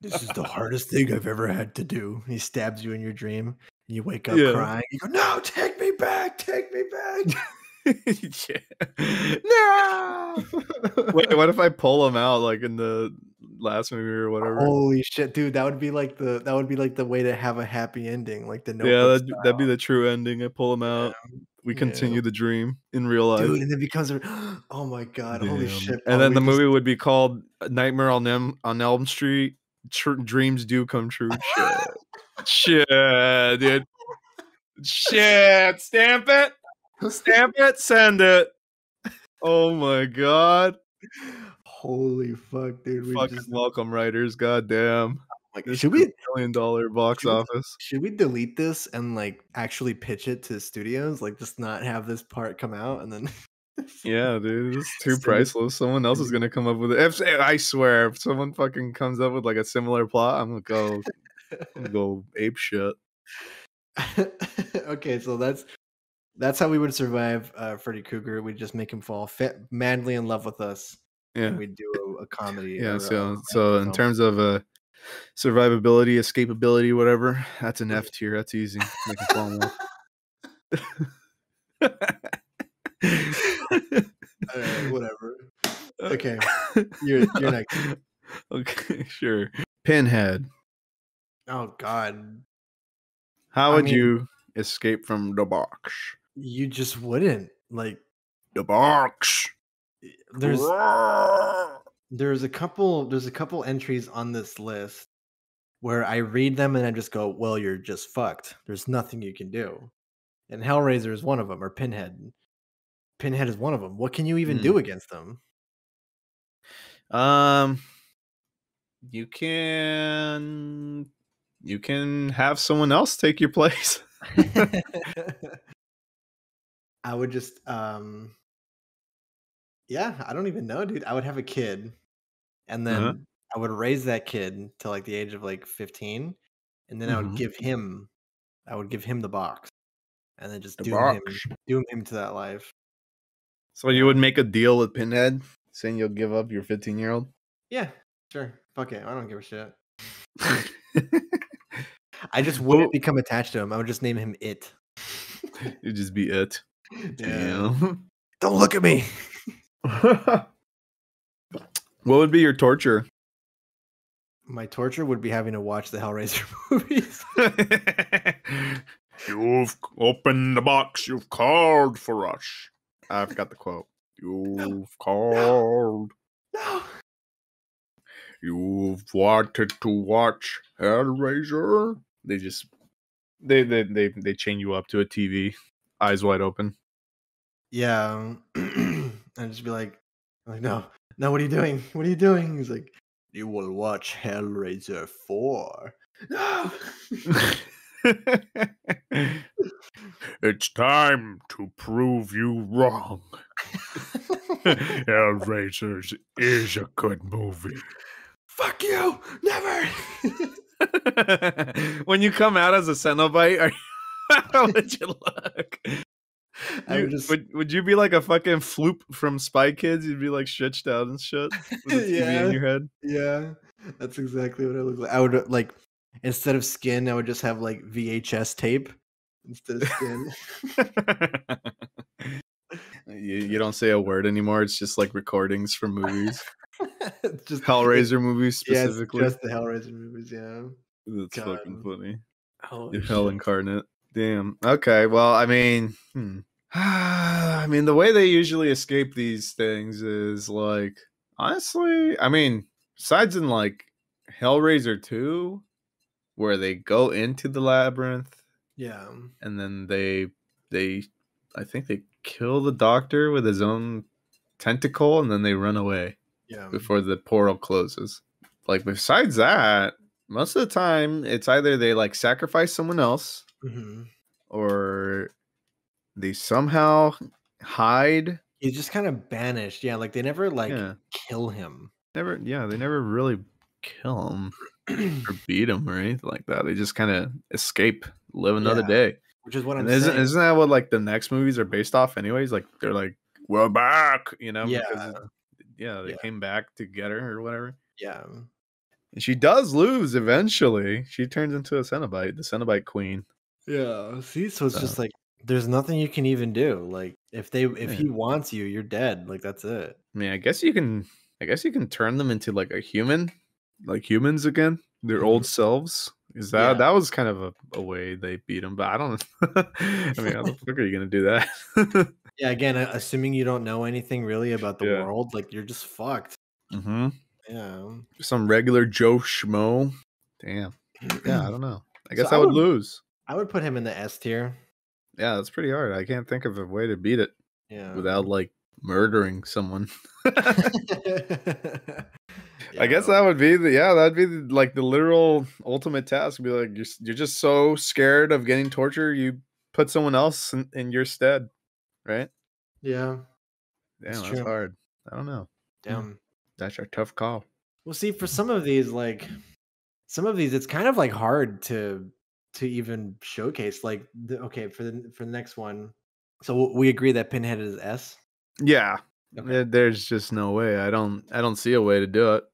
This is the hardest thing I've ever had to do. He stabs you in your dream, and you wake up Yeah. crying. You go, "No, take me back, take me back." yeah. No. Wait, what if I pull him out like in the last movie or whatever? Holy shit, dude! That would be like the that would be like the way to have a happy ending, like the yeah, that'd, that'd be the true ending. I pull him out. We Yeah. continue the dream in real life. dude, and it becomes a oh my god, holy shit! And oh, then the just- movie would be called uh, Nightmare on Elm on Elm Street. Tr- dreams do come true. Shit, shit, dude. Shit, stamp it, stamp it, send it. Oh my god! Holy fuck, dude! We Fucking just, welcome, writers. God damn. like, This should we million dollar box should we- office? should we delete this and like actually pitch it to studios? Like, just not have this part come out and then Yeah, dude, it's too priceless. Someone else is gonna come up with it. If, I swear, if someone fucking comes up with like a similar plot, I'm gonna go, I'm gonna go ape shit. okay, so that's that's how we would survive uh, Freddy Krueger. We'd just make him fall fa- madly in love with us. Yeah, And we'd do a, a comedy. yeah. a So, so in film. terms of uh, survivability, escapability, whatever, that's an F tier. That's easy. Make 'em fall in love. Alright, whatever. Uh, okay, you're you're next. Okay, sure. Pinhead. Oh God, How I would mean- you escape from the box? you just wouldn't like. The box. Eh, there's there's a couple there's a couple entries on this list where I read them and I just go, well, you're just fucked. There's nothing you can do. And Hellraiser is one of them, or Pinhead. Pinhead is one of them. What can you even do against them? Um, you can you can have someone else take your place. I would just um yeah, I don't even know, dude. I would have a kid and then Uh-huh. I would raise that kid to like the age of like 15 and then I would Mhm. give him I would give him the box and then just The doom him box. doom him to that life. So you would make a deal with Pinhead, saying you'll give up your 15 year old. Yeah, sure. Fuck it. I don't give a shit. I just wouldn't become attached to him. I would just name him it. you just be it. Damn. Don't look at me. what would be your torture? My torture would be having to watch the Hellraiser movies. you've opened the box. You've called for us. I forgot the quote. You've called. no. You've wanted to watch Hellraiser? They just they they they they chain you up to a TV, eyes wide open. Yeah. Um, and just be like, like, no, no, what are you doing? What are you doing? He's like, you will watch Hellraiser 4. No. It's time to prove you wrong. Hellraisers is a good movie. Fuck you! Never! when you come out as a Cenobite, are how would you look? You- would just, would, would you be like a fucking floop from Spy Kids? You'd be like stretched out and shit with a TV Yeah. in your head. yeah, that's exactly what I look like. I would, like, instead of skin, I would just have, like, VHS tape instead of skin. you, you don't say a word anymore. It's just like recordings from movies, just Hellraiser movies Yeah, specifically. just the Hellraiser movies, yeah. That's fucking funny. Oh, hell incarnate. Damn. Okay. Well, I mean, hmm. I mean, the way they usually escape these things is like, honestly, I mean, besides in like Hellraiser 2, where they go into the labyrinth Yeah. and then they, they, I think they kill the doctor with his own tentacle and then they run away Yeah. before the portal closes. Like, besides that, most of the time, it's either they like sacrifice someone else hmm or they somehow hide. He's just kind of banished. Yeah, like they never like yeah, kill him. never. Yeah, they never really kill him or beat them or anything like that. They just kind of escape, live another Yeah, day. Which is what I'm And isn't saying. isn't that what like the next movies are based off? Anyways, like they're like we're back, you know? Yeah. because, yeah, they Yeah. came back to get her or whatever. yeah. And she does lose eventually. She turns into a Cenobite, the Cenobite queen. Yeah. See, so it's So- just like there's nothing you can even do. Like if they if Yeah. he wants you, you're dead. Like that's it. I mean, I guess you can. I guess you can turn them into like a human, like humans again, their old selves. Is that Mm-hmm. Yeah. that was kind of a, a way they beat him? But I don't. I mean, how the fuck are you gonna do that? Yeah, again, assuming you don't know anything really about the Yeah. world, like you're just fucked. mm-hmm. Yeah. Some regular Joe schmo. Damn. Yeah, I don't know. I guess So I I would would- lose. I would put him in the S tier. Yeah, that's pretty hard. I can't think of a way to beat it Yeah. without like murdering someone. Yeah. I guess that would be the yeah, that'd be the, like the literal ultimate task. Be like you're you're just so scared of getting torture, you put someone else in, in your stead, right? Yeah. Damn, It's that's hard. I don't know. Hmm. Damn. That's a tough call. Well, see, for some of these, like some of these, it's kind of like hard to to even showcase. Like, the, okay, for the for the next one, so we agree that Pinhead is S. Yeah, Okay. there's just no way. I don't I don't see a way to do it.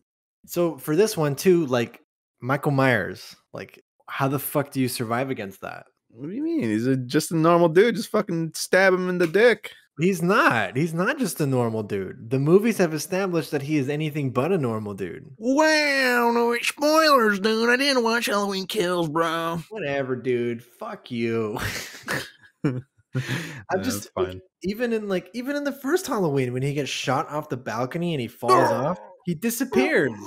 So for this one too, like Michael Myers, like how the fuck do you survive against that? What do you mean? He's a, just a normal dude. Just fucking stab him in the dick. He's not. He's not just a normal dude. The movies have established that he is anything but a normal dude. Wow, no spoilers, dude. I didn't watch Halloween Kills, bro. Whatever, dude. Fuck you. I'm just even in like even in the first Halloween when he gets shot off the balcony and he falls off, he disappears.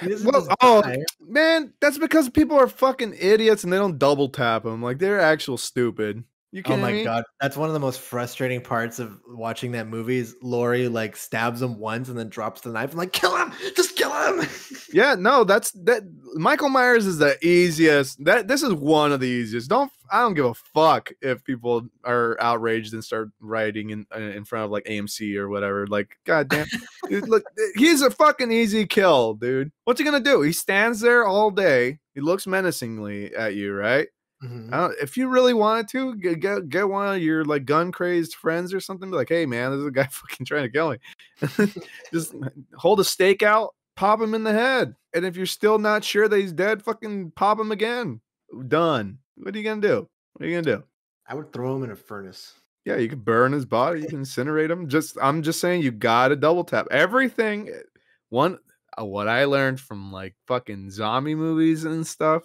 He Well, oh, die. Man, that's because people are fucking idiots and they don't double tap them. Like they're actual stupid. You Oh my me? god, that's one of the most frustrating parts of watching that movie. Is Laurie like stabs him once and then drops the knife and like kill him, just kill him. Yeah, no, that's that. Michael Myers is the easiest. That this is one of the easiest. Don't I don't give a fuck if people are outraged and start writing in uh, in front of like AMC or whatever. Like, goddamn, dude, look, he's a fucking easy kill, dude. What's he gonna do? He stands there all day. He looks menacingly at you, right? Mhm. I don't, if you really wanted to get, get get one of your like gun crazed friends or something, be like, hey man, there's a guy fucking trying to kill me. Just hold a stake out, pop him in the head, and if you're still not sure that he's dead, fucking pop him again. Done. What are you gonna do? What are you gonna do? I would throw him in a furnace. Yeah, you could burn his body, you can incinerate him. Just I'm just saying you gotta double tap everything. eh, One uh, what I learned from like fucking zombie movies and stuff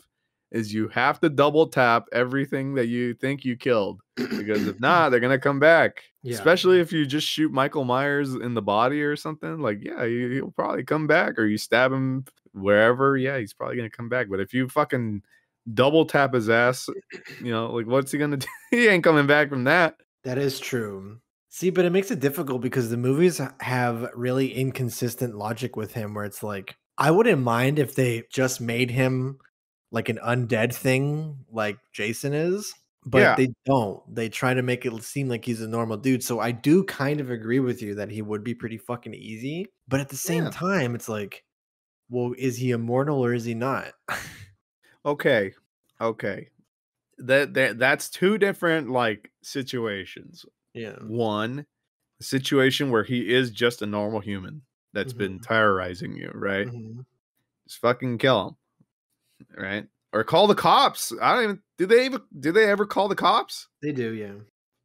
is you have to double tap everything that you think you killed because if not, they're gonna come back. Yeah. Especially if you just shoot Michael Myers in the body or something. Like, yeah, he- he'll probably come back, or you stab him wherever. Yeah, he's probably gonna come back. But if you fucking double tap his ass, you know, like what's he gonna do? he ain't coming back from that. That is true. See, but it makes it difficult because the movies have really inconsistent logic with him where it's like, I wouldn't mind if they just made him like an undead thing like Jason is, but Yeah. they don't. They try to make it seem like he's a normal dude. So I do kind of agree with you that he would be pretty fucking easy. But at the same Yeah. time, it's like, well, is he immortal or is he not? Okay, okay. That, that that's two different like situations. yeah. One, a situation where he is just a normal human that's been terrorizing you, right? Mhm. Just fucking kill him, right? Or call the cops. I don't even. Do they even? Do they ever call the cops? They do, yeah.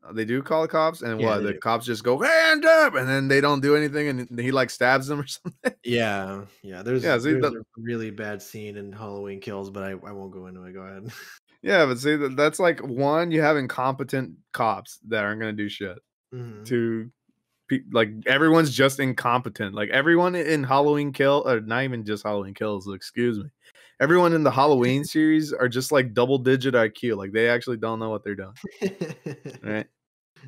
Uh, They do call the cops, and Yeah, what? The do. cops just go hand up, and then they don't do anything, and he like stabs them or something. Yeah, yeah. There's, Yeah, see, there's that- a really bad scene in Halloween Kills, but I, I won't go into it. Go ahead. yeah, but see, that- that's like one. You have incompetent cops that aren't gonna do shit. Mhm. To pe- like everyone's just incompetent. Like everyone in Halloween Kill, or not even just Halloween Kills. Excuse me. Everyone in the Halloween series are just like double digit IQ. Like they actually don't know what they're doing. Right.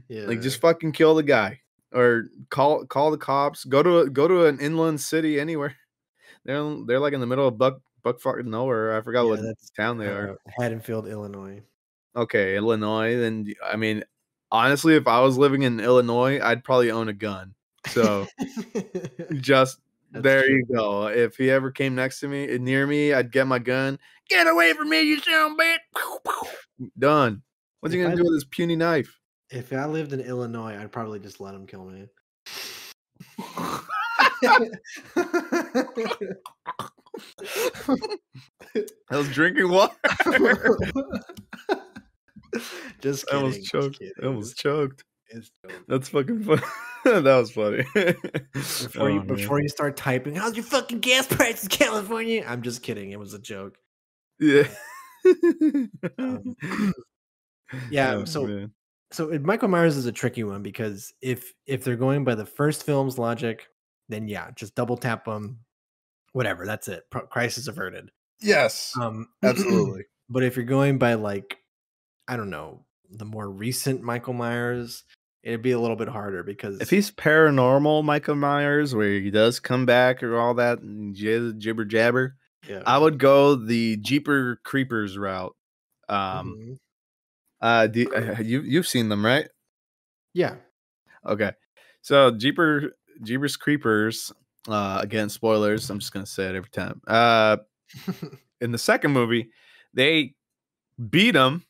yeah. Like just fucking kill the guy or call call the cops. Go to a, go to an inland city anywhere. They're they're like in the middle of buck buckfuck nowhere. I forgot Yeah, what town they are. uh, Haddonfield, Illinois. Okay, Illinois. Then I mean, honestly, if I was living in Illinois, I'd probably own a gun. So just That's there true. you go. If he ever came next to me, eh, near me, I'd get my gun. Get away from me, you son of bitch. Done. What's he gonna I- do with his puny knife? If I lived in Illinois, I'd probably just let him kill me. I was drinking water. just I kidding. almost just choked. I just- choked. That's fucking fun. that was funny. Before you Oh, man. before you start typing, how's your fucking gas prices, California? I'm just kidding. It was a joke. yeah. Um, yeah, Oh, so- man. So Michael Myers is a tricky one because if if they're going by the first film's logic, then yeah, just double tap them, whatever. That's it. Crisis averted. yes, Um, absolutely. But if you're going by like, I don't know, the more recent Michael Myers, it'd be a little bit harder because If he's paranormal, Michael Myers, where he does come back or all that jibber jabber, yeah, I would go the Jeeper Creepers route. Um, mhm. uh, do, uh, you you've seen them, right? yeah, Okay, so Jeeper Jeepers Creepers. Uh, again, spoilers. I'm just gonna say it every time. Uh, in the second movie, they beat him,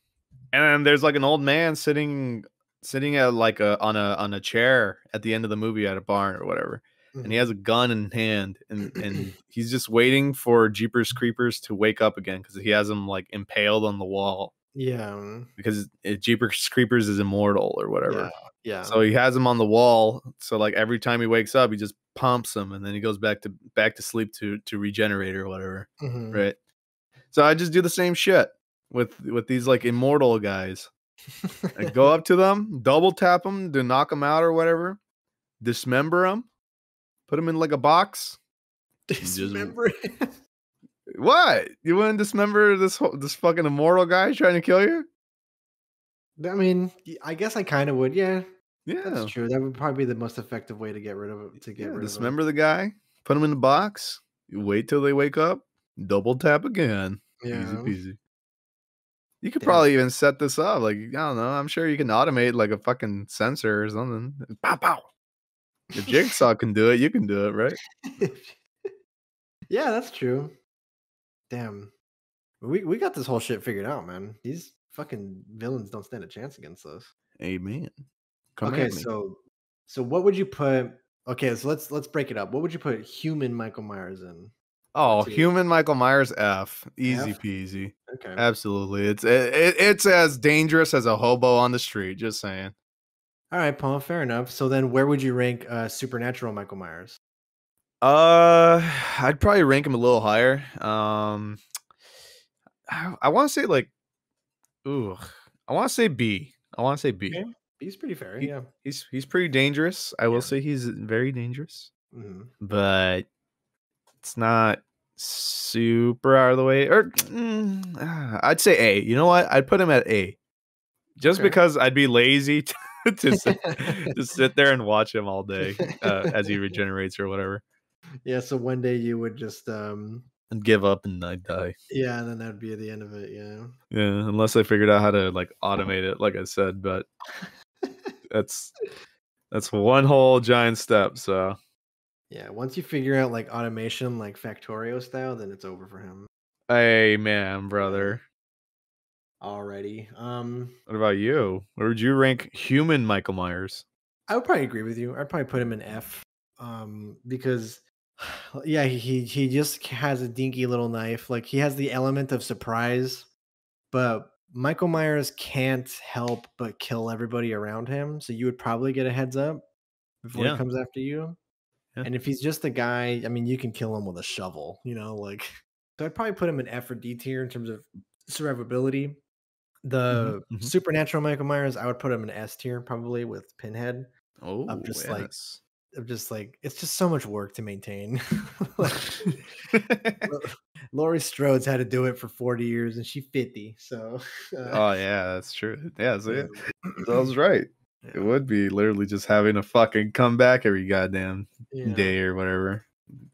and then there's like an old man sitting sitting at like a on a on a chair at the end of the movie at a barn or whatever, and he has a gun in hand, and and he's just waiting for Jeepers Creepers to wake up again because he has him like impaled on the wall yeah, mm, because it, Jeepers Creepers is immortal or whatever. yeah, yeah. So he has him on the wall. So like every time he wakes up, he just pumps him, and then he goes back to back to sleep to to regenerate or whatever. mhm. Right. So I just do the same shit with with these like immortal guys. I go up to them, double tap them to knock them out or whatever, dismember them, put them in like a box. just- Dismember it. What? You wouldn't dismember this whole, this fucking immortal guy trying to kill you? I mean, I guess I kind of would. Yeah, Yeah. that's true. That would probably be the most effective way to get rid of it. To get yeah rid of dismember the guy, put him in the box. You wait till they wake up, double tap again. Yeah. Easy peasy. You could Damn. probably even set this up. Like, I don't know. I'm sure you can automate like a fucking sensor or something. Pow pow. The Jigsaw can do it, you can do it, right? yeah, that's true. Damn. We we got this whole shit figured out, man. These fucking villains don't stand a chance against us. Amen. Come okay, so so what would you put Okay, so let's let's break it up. What would you put human Michael Myers in? Oh, human Michael Myers F. Easy F? peasy. Okay. Absolutely. It's it, it- it's as dangerous as a hobo on the street, just saying. All right, Paul, fair enough. So then where would you rank uh supernatural Michael Myers? Uh, I'd probably rank him a little higher. Um, I, I want to say like, ooh, I want to say B. I want to say B. Okay. He's pretty fair. He- Yeah. He's he's pretty dangerous. I will say he's very dangerous, Mhm. but it's not super out of the way. Or mm, ah, I'd say A. You know what? I'd put him at A, just Okay. because I'd be lazy to, to sit to sit there and watch him all day uh, as he regenerates or whatever, yeah. So one day you would just um and give up and I'd die. yeah, and then that'd be the end of it. Yeah. Yeah, unless I figured out how to like automate it, like I said, but that's that's one whole giant step. So Yeah. Once you figure out like automation, like Factorio style, then it's over for him hey man, brother. already. Um, What about you? Where would you rank human Michael Myers? I would probably agree with you. I'd probably put him in F. Um, because yeah, he he just has a dinky little knife. Like he has the element of surprise, but Michael Myers can't help but kill everybody around him. So you would probably get a heads up before Yeah. he comes after you. Yeah. And if he's just a guy, I mean, you can kill him with a shovel, you know, like so I'd probably put him in F or D tier in terms of survivability. The mhm. supernatural Michael Myers, I would put him in S tier probably with Pinhead. Oh, just like- I'm just like it's just so much work to maintain. like, Laurie Strode's had to do it for 40 years and she's 50. So uh, oh yeah, that's true. Yeah, so yeah, that was right. It would be literally just having to fucking come back every goddamn yeah. day or whatever.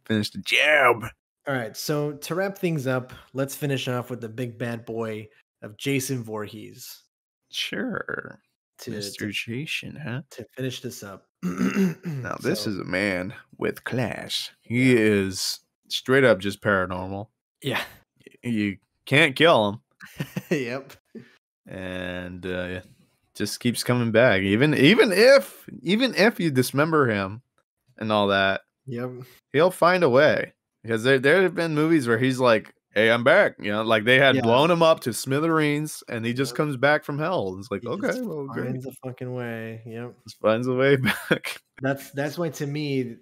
Finish the job. All right. So to wrap things up, let's finish off with the big bad boy of Jason Voorhees Sure. to, Mr. to, Jason, huh? to finish this up. Now this So, is a man with class. He is straight up just paranormal. yeah. You can't kill him, yep. and uh, just keeps coming back. Even even if even if you dismember him and all that, Yep. he'll find a way. Because there there have been movies where he's like, "Hey, I'm back." You know, like they had Yeah. blown him up to smithereens, and he just Yep. comes back from hell. It's like, He okay, well, great. finds a fucking way. Yep. Just finds a way back. That's that's why to me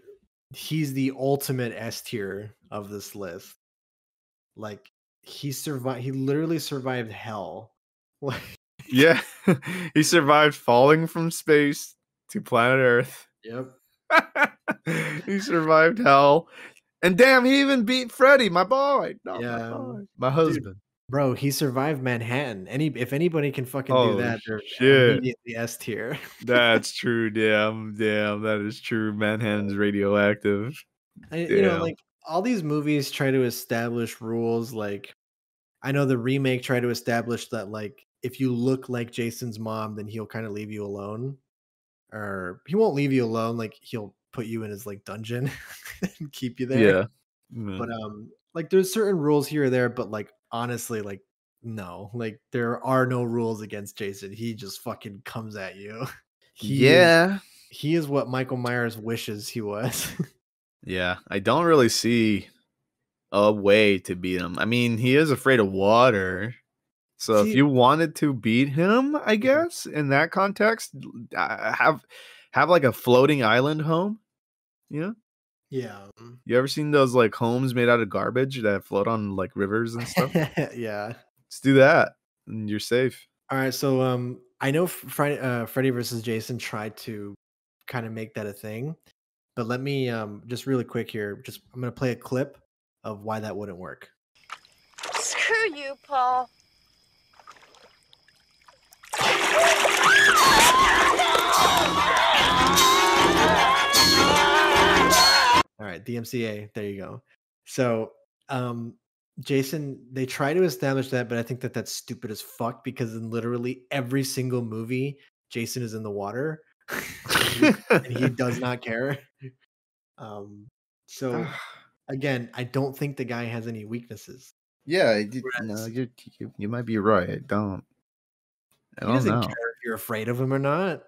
he's the ultimate S tier of this list. Like he survived he literally survived hell. Like yeah, he survived falling from space to planet Earth. yep. he survived hell. And damn, he even beat Freddy, my boy. No, Yeah, my, boy. my husband. Bro, he survived Manhattan. Any if anybody can fucking Holy do oh, that, they're shit. immediately S tier. That's true. Damn, damn, that is true. Manhattan's radioactive. I, you know, like all these movies try to establish rules. Like, I know the remake tried to establish that, like, if you look like Jason's mom, then he'll kind of leave you alone, or he won't leave you alone. Like, he'll put you in his like dungeon and keep you there. Yeah. Mm. But um, like, there's certain rules here or there, but like, honestly, like, no, like, there are no rules against Jason. He just fucking comes at you. He is- yeah. he is what Michael Myers wishes he was. Yeah. I don't really see a way to beat him. I mean, he is afraid of water. So See- if you wanted to beat him, I guess in that context, uh, have have like a floating island home. You know, yeah. um, you ever seen those like homes made out of garbage that float on like rivers and stuff? yeah. Let's do that, and you're safe. All right, so um, I know Friday, uh, Freddy versus Jason tried to kind of make that a thing, but let me um, just really quick here. Just I'm gonna play a clip of why that wouldn't work. Screw you, Paul. All right, DMCA. There you go. So um, Jason, they try to establish that, but I think that that's stupid as fuck because in literally every single movie, Jason is in the water. and he does not care. Um, so again, I don't think the guy has any weaknesses. yeah, did, no, you, you might be right. Don't. I He don't doesn't know. care if you're afraid of him or not.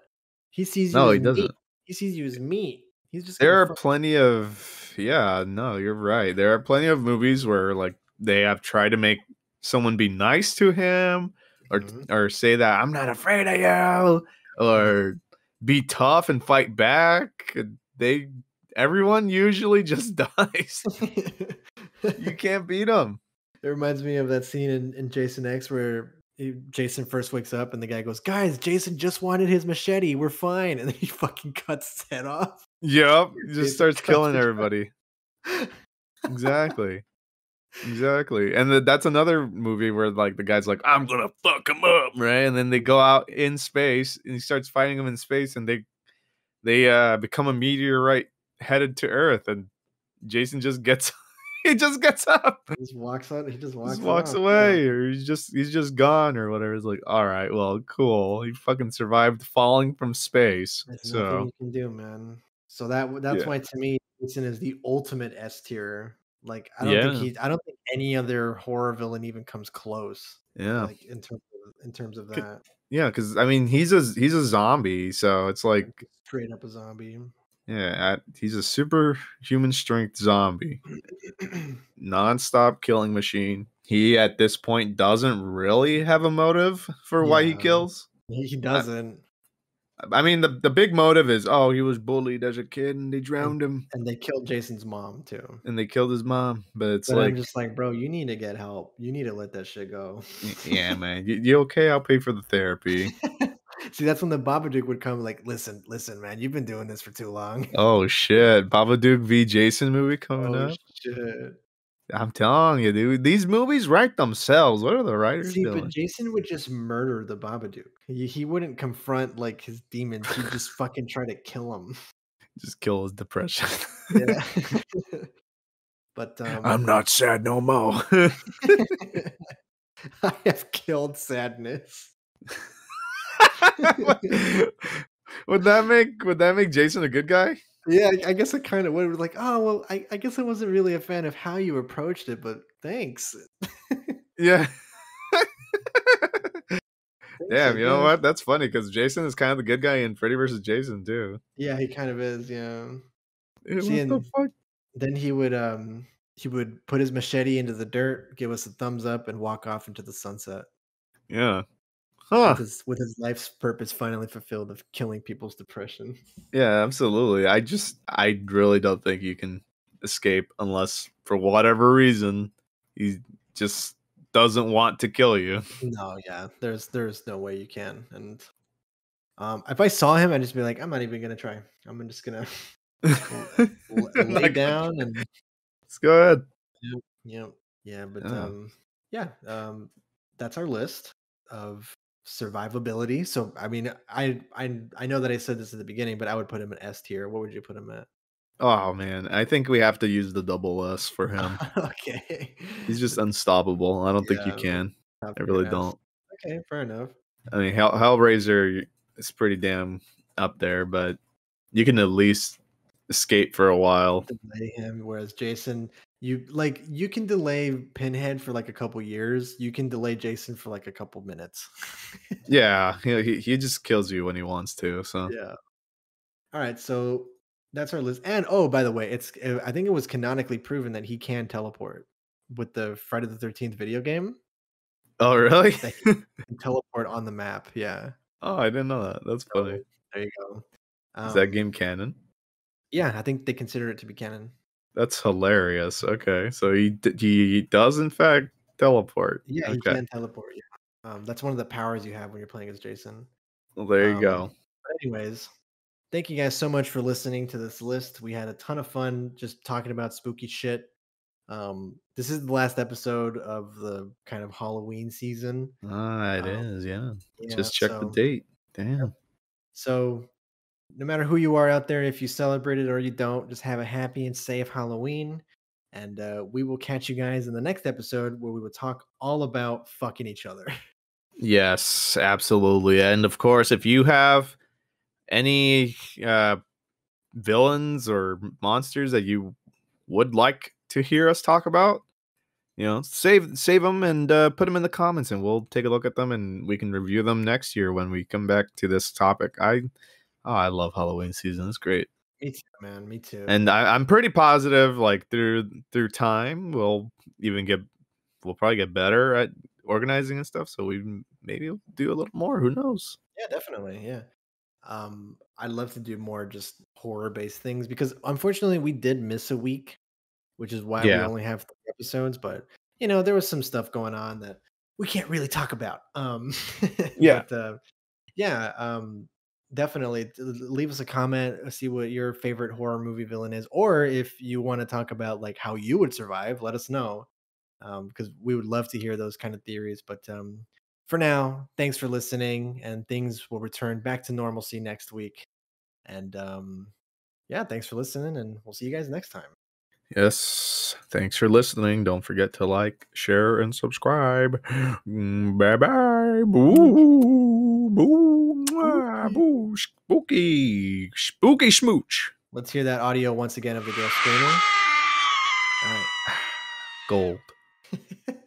He sees you. No, as he doesn't. He sees you as meat. He's just. There are plenty of yeah, no, you're right. There are plenty of movies where like they have tried to make someone be nice to him or Mhm. or say that I'm not afraid of you or be tough and fight back. They everyone usually just dies. you can't beat them. It reminds me of that scene in, in Jason X where he- Jason first wakes up and the guy goes, "Guys, Jason just wanted his machete. We're fine." And then he fucking cuts his head off. Yep. He Jason just starts killing everybody. Exactly. Exactly. And th- that's another movie where like the guy's like, I'm gonna fuck him up, right? And then they go out in space and he starts fighting them in space and they they uh become a meteorite headed to Earth and Jason just gets he just gets up. He just walks out. He just walks. Just walks off, yeah. away or he's just he's just gone or whatever. It's like, all right, well, cool. He fucking survived falling from space. There's so nothing you can do, man. So that that's Yeah. why to me, Jason is the ultimate S tier. Like I don't think he, I don't think any other horror villain even comes close. yeah. Like in terms of in terms of that, Yeah, because I mean he's a he's a zombie, so it's like straight up a zombie. Yeah, he's a superhuman strength zombie, nonstop killing machine. He at this point doesn't really have a motive for why he kills. he, doesn't, I mean, the the big motive is oh he was bullied as a kid and they drowned him and they killed Jason's mom too. and they killed his mom. But it's But like I'm just like, bro, you need to get help. You need to let that shit go. yeah, man, you, you okay? I'll pay for the therapy. See, that's when the Babadook would come. Like, listen, listen, man, you've been doing this for too long. Oh shit, Babadook v Jason movie coming up. Oh, up. shit. I'm telling you, dude, these movies write themselves. What are the writers See, doing? but Jason would just murder the Babadook. He, he wouldn't confront like his demons. He'd just fucking try to kill him. Just kill his depression. Yeah. but um, I'm not sad no more. I have killed sadness. would that make would that make Jason a good guy? Yeah, I, guess it kind of would like. Oh well, I, I guess I wasn't really a fan of how you approached it, but thanks. Yeah. Damn, you know what? That's funny because Jason is kind of the good guy in Freddy versus Jason too. Yeah, he kind of is. Yeah. Yeah, See, what the fuck? Then he would um he would put his machete into the dirt, give us a thumbs up, and walk off into the sunset. Yeah. Huh. with his with his life's purpose finally fulfilled of killing people's depression. Yeah, absolutely. I just I really don't think you can escape unless for whatever reason he just doesn't want to kill you. No, yeah, there's there's no way you can. And um, if I saw him, I'd just be like, I'm not even gonna try. I'm just gonna l- I'm lay down and Let's go ahead. yeah, yeah. But Yeah. um, yeah, um, that's our list of survivability. So I mean, I I I know that I said this at the beginning, but I would put him in S tier. What would you put him at? Oh man, I think we have to use the double S for him. okay, He's just unstoppable. I don't think you can. I really don't. Okay, fair enough. I mean, Hell, Hellraiser is pretty damn up there, but you can at least escape for a while. delay him whereas jason you like you can delay pinhead for like a couple years you can delay jason for like a couple minutes Yeah, he, he just kills you when he wants to. So yeah all right so that's our list and oh by the way it's uh, i think it was canonically proven that he can teleport with the friday the 13th video game oh really? That he can teleport on the map yeah oh, I didn't know that. That's funny. So, there you go Is that Um, game canon? yeah i think they consider it to be canon That's hilarious. Okay, so he d- he does in fact teleport. yeah he okay. can teleport yeah. um, that's one of the powers you have when you're playing as jason Well, there you Um, go. Anyways, thank you guys so much for listening to this list. We had a ton of fun just talking about spooky shit. Um, this is the last episode of the kind of Halloween season. Ah, it um, is. Yeah. Yeah, Just check the date. Damn. So, no matter who you are out there, if you celebrate it or you don't, just have a happy and safe Halloween. And uh, we will catch you guys in the next episode where we will talk all about fucking each other. Yes, absolutely. And of course, if you have any uh, villains or monsters that you would like to hear us talk about, you know, save save them and uh, put them in the comments, and we'll take a look at them, and we can review them next year when we come back to this topic. I, oh, I love Halloween season. It's great, Me too, man. Me too. and I, I'm pretty positive, like through through time, we'll even get, we'll probably get better at organizing and stuff. So we maybe we'll do a little more. Who knows? Yeah, definitely. Yeah. Um, I'd love to do more just horror based things because unfortunately we did miss a week, which is why Yeah. we only have three episodes. But you know, there was some stuff going on that we can't really talk about. Um, Yeah. but, uh, yeah, um, definitely leave us a comment, uh, see what your favorite horror movie villain is, or if you want to talk about like how you would survive, let us know. Um, because we would love to hear those kind of theories. But um, for now, thanks for listening, and things will return back to normalcy next week. And um, yeah, thanks for listening, and we'll see you guys next time. Yes. Thanks for listening. Don't forget to like, share, and subscribe. Bye bye. Boo. Boo. mwah, Boo. Spooky. Spooky smooch. Let's hear that audio once again of the girl screaming. All Gold. right.